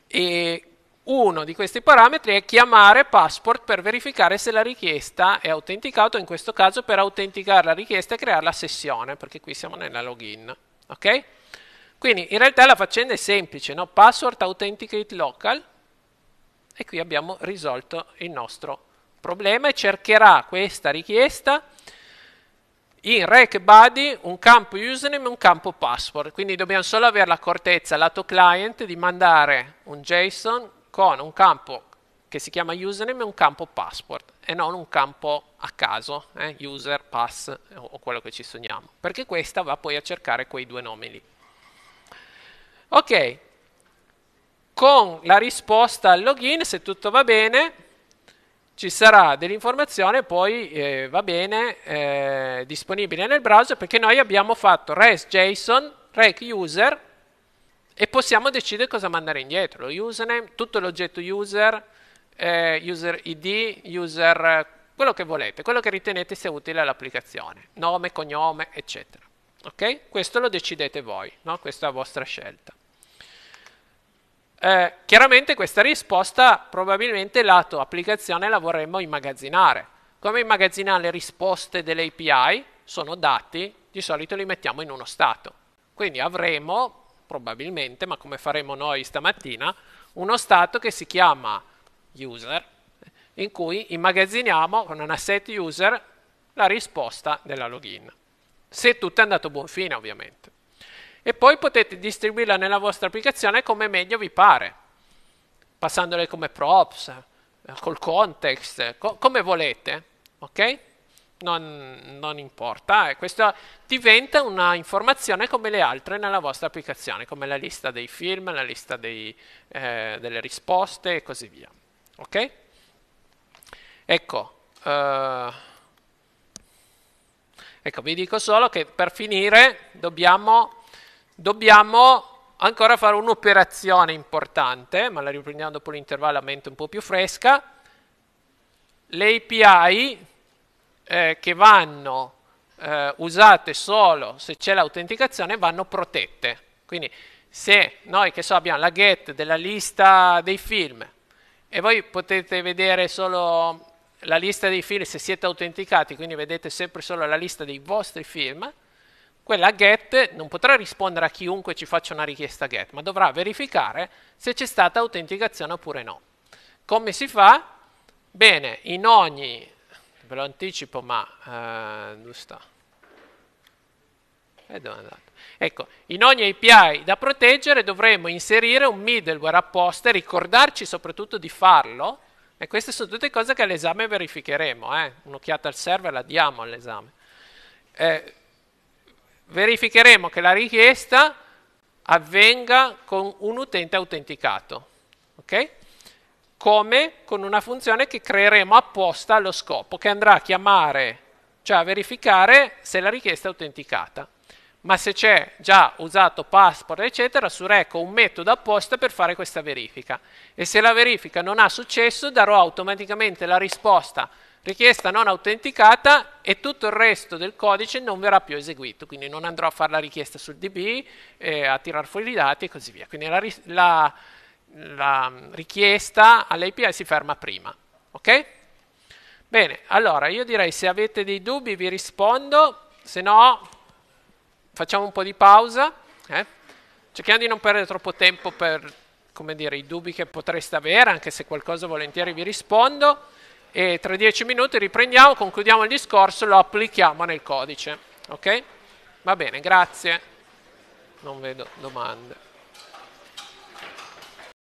E uno di questi parametri è chiamare passport per verificare se la richiesta è autenticata, in questo caso per autenticare la richiesta e creare la sessione, perché qui siamo nella login. Ok? Quindi in realtà la faccenda è semplice, no? password authenticate local e qui abbiamo risolto il nostro problema e cercherà questa richiesta in rec body un campo username e un campo password, quindi dobbiamo solo avere l'accortezza lato client di mandare un JSON con un campo che si chiama username e un campo password e non un campo a caso, eh? user, pass o quello che ci sogniamo, perché questa va poi a cercare quei due nomi lì. Ok, con la risposta al login, se tutto va bene, ci sarà dell'informazione poi eh, va bene eh, disponibile nel browser perché noi abbiamo fatto res JSON, e possiamo decidere cosa mandare indietro, lo username, tutto l'oggetto user, eh, user id, user, quello che volete, quello che ritenete sia utile all'applicazione, nome, cognome, eccetera. Ok? Questo lo decidete voi, no? questa è la vostra scelta. Eh, chiaramente questa risposta probabilmente lato applicazione la vorremmo immagazzinare. Come immagazzinare le risposte delle API? Sono dati, di solito li mettiamo in uno stato. Quindi avremo probabilmente, ma come faremo noi stamattina, uno stato che si chiama user, in cui immagazziniamo con un asset user la risposta della login. Se tutto è andato a buon fine, ovviamente e poi potete distribuirla nella vostra applicazione come meglio vi pare, passandole come props, eh, col context, co come volete, ok? Non, non importa, eh. questa diventa una informazione come le altre nella vostra applicazione, come la lista dei film, la lista dei, eh, delle risposte e così via. Ok? Ecco, uh, ecco, vi dico solo che per finire dobbiamo dobbiamo ancora fare un'operazione importante, ma la riprendiamo dopo l'intervallo a mente un po' più fresca. Le API eh, che vanno eh, usate solo se c'è l'autenticazione vanno protette. Quindi se noi che so abbiamo la get della lista dei film e voi potete vedere solo la lista dei film se siete autenticati, quindi vedete sempre solo la lista dei vostri film, quella get non potrà rispondere a chiunque ci faccia una richiesta get, ma dovrà verificare se c'è stata autenticazione oppure no. Come si fa? Bene, in ogni, ve lo anticipo, ma eh, dove sta? E dove è andato? Ecco, in ogni API da proteggere dovremo inserire un middleware apposta e ricordarci soprattutto di farlo. E queste sono tutte cose che all'esame verificheremo. Eh? Un'occhiata al server la diamo all'esame. Eh, verificheremo che la richiesta avvenga con un utente autenticato, ok? Come con una funzione che creeremo apposta allo scopo, che andrà a chiamare, cioè a verificare se la richiesta è autenticata. Ma se c'è già usato passport, eccetera, su Reco un metodo apposta per fare questa verifica. E se la verifica non ha successo, darò automaticamente la risposta richiesta non autenticata e tutto il resto del codice non verrà più eseguito, quindi non andrò a fare la richiesta sul DB, eh, a tirare fuori i dati e così via. Quindi la, la, la richiesta all'API si ferma prima. Ok? Bene, allora io direi se avete dei dubbi vi rispondo, se no facciamo un po' di pausa. Eh? Cerchiamo di non perdere troppo tempo per dire, i dubbi che potreste avere, anche se qualcosa volentieri vi rispondo e tra dieci minuti riprendiamo, concludiamo il discorso, lo applichiamo nel codice. Ok? Va bene, grazie. Non vedo domande.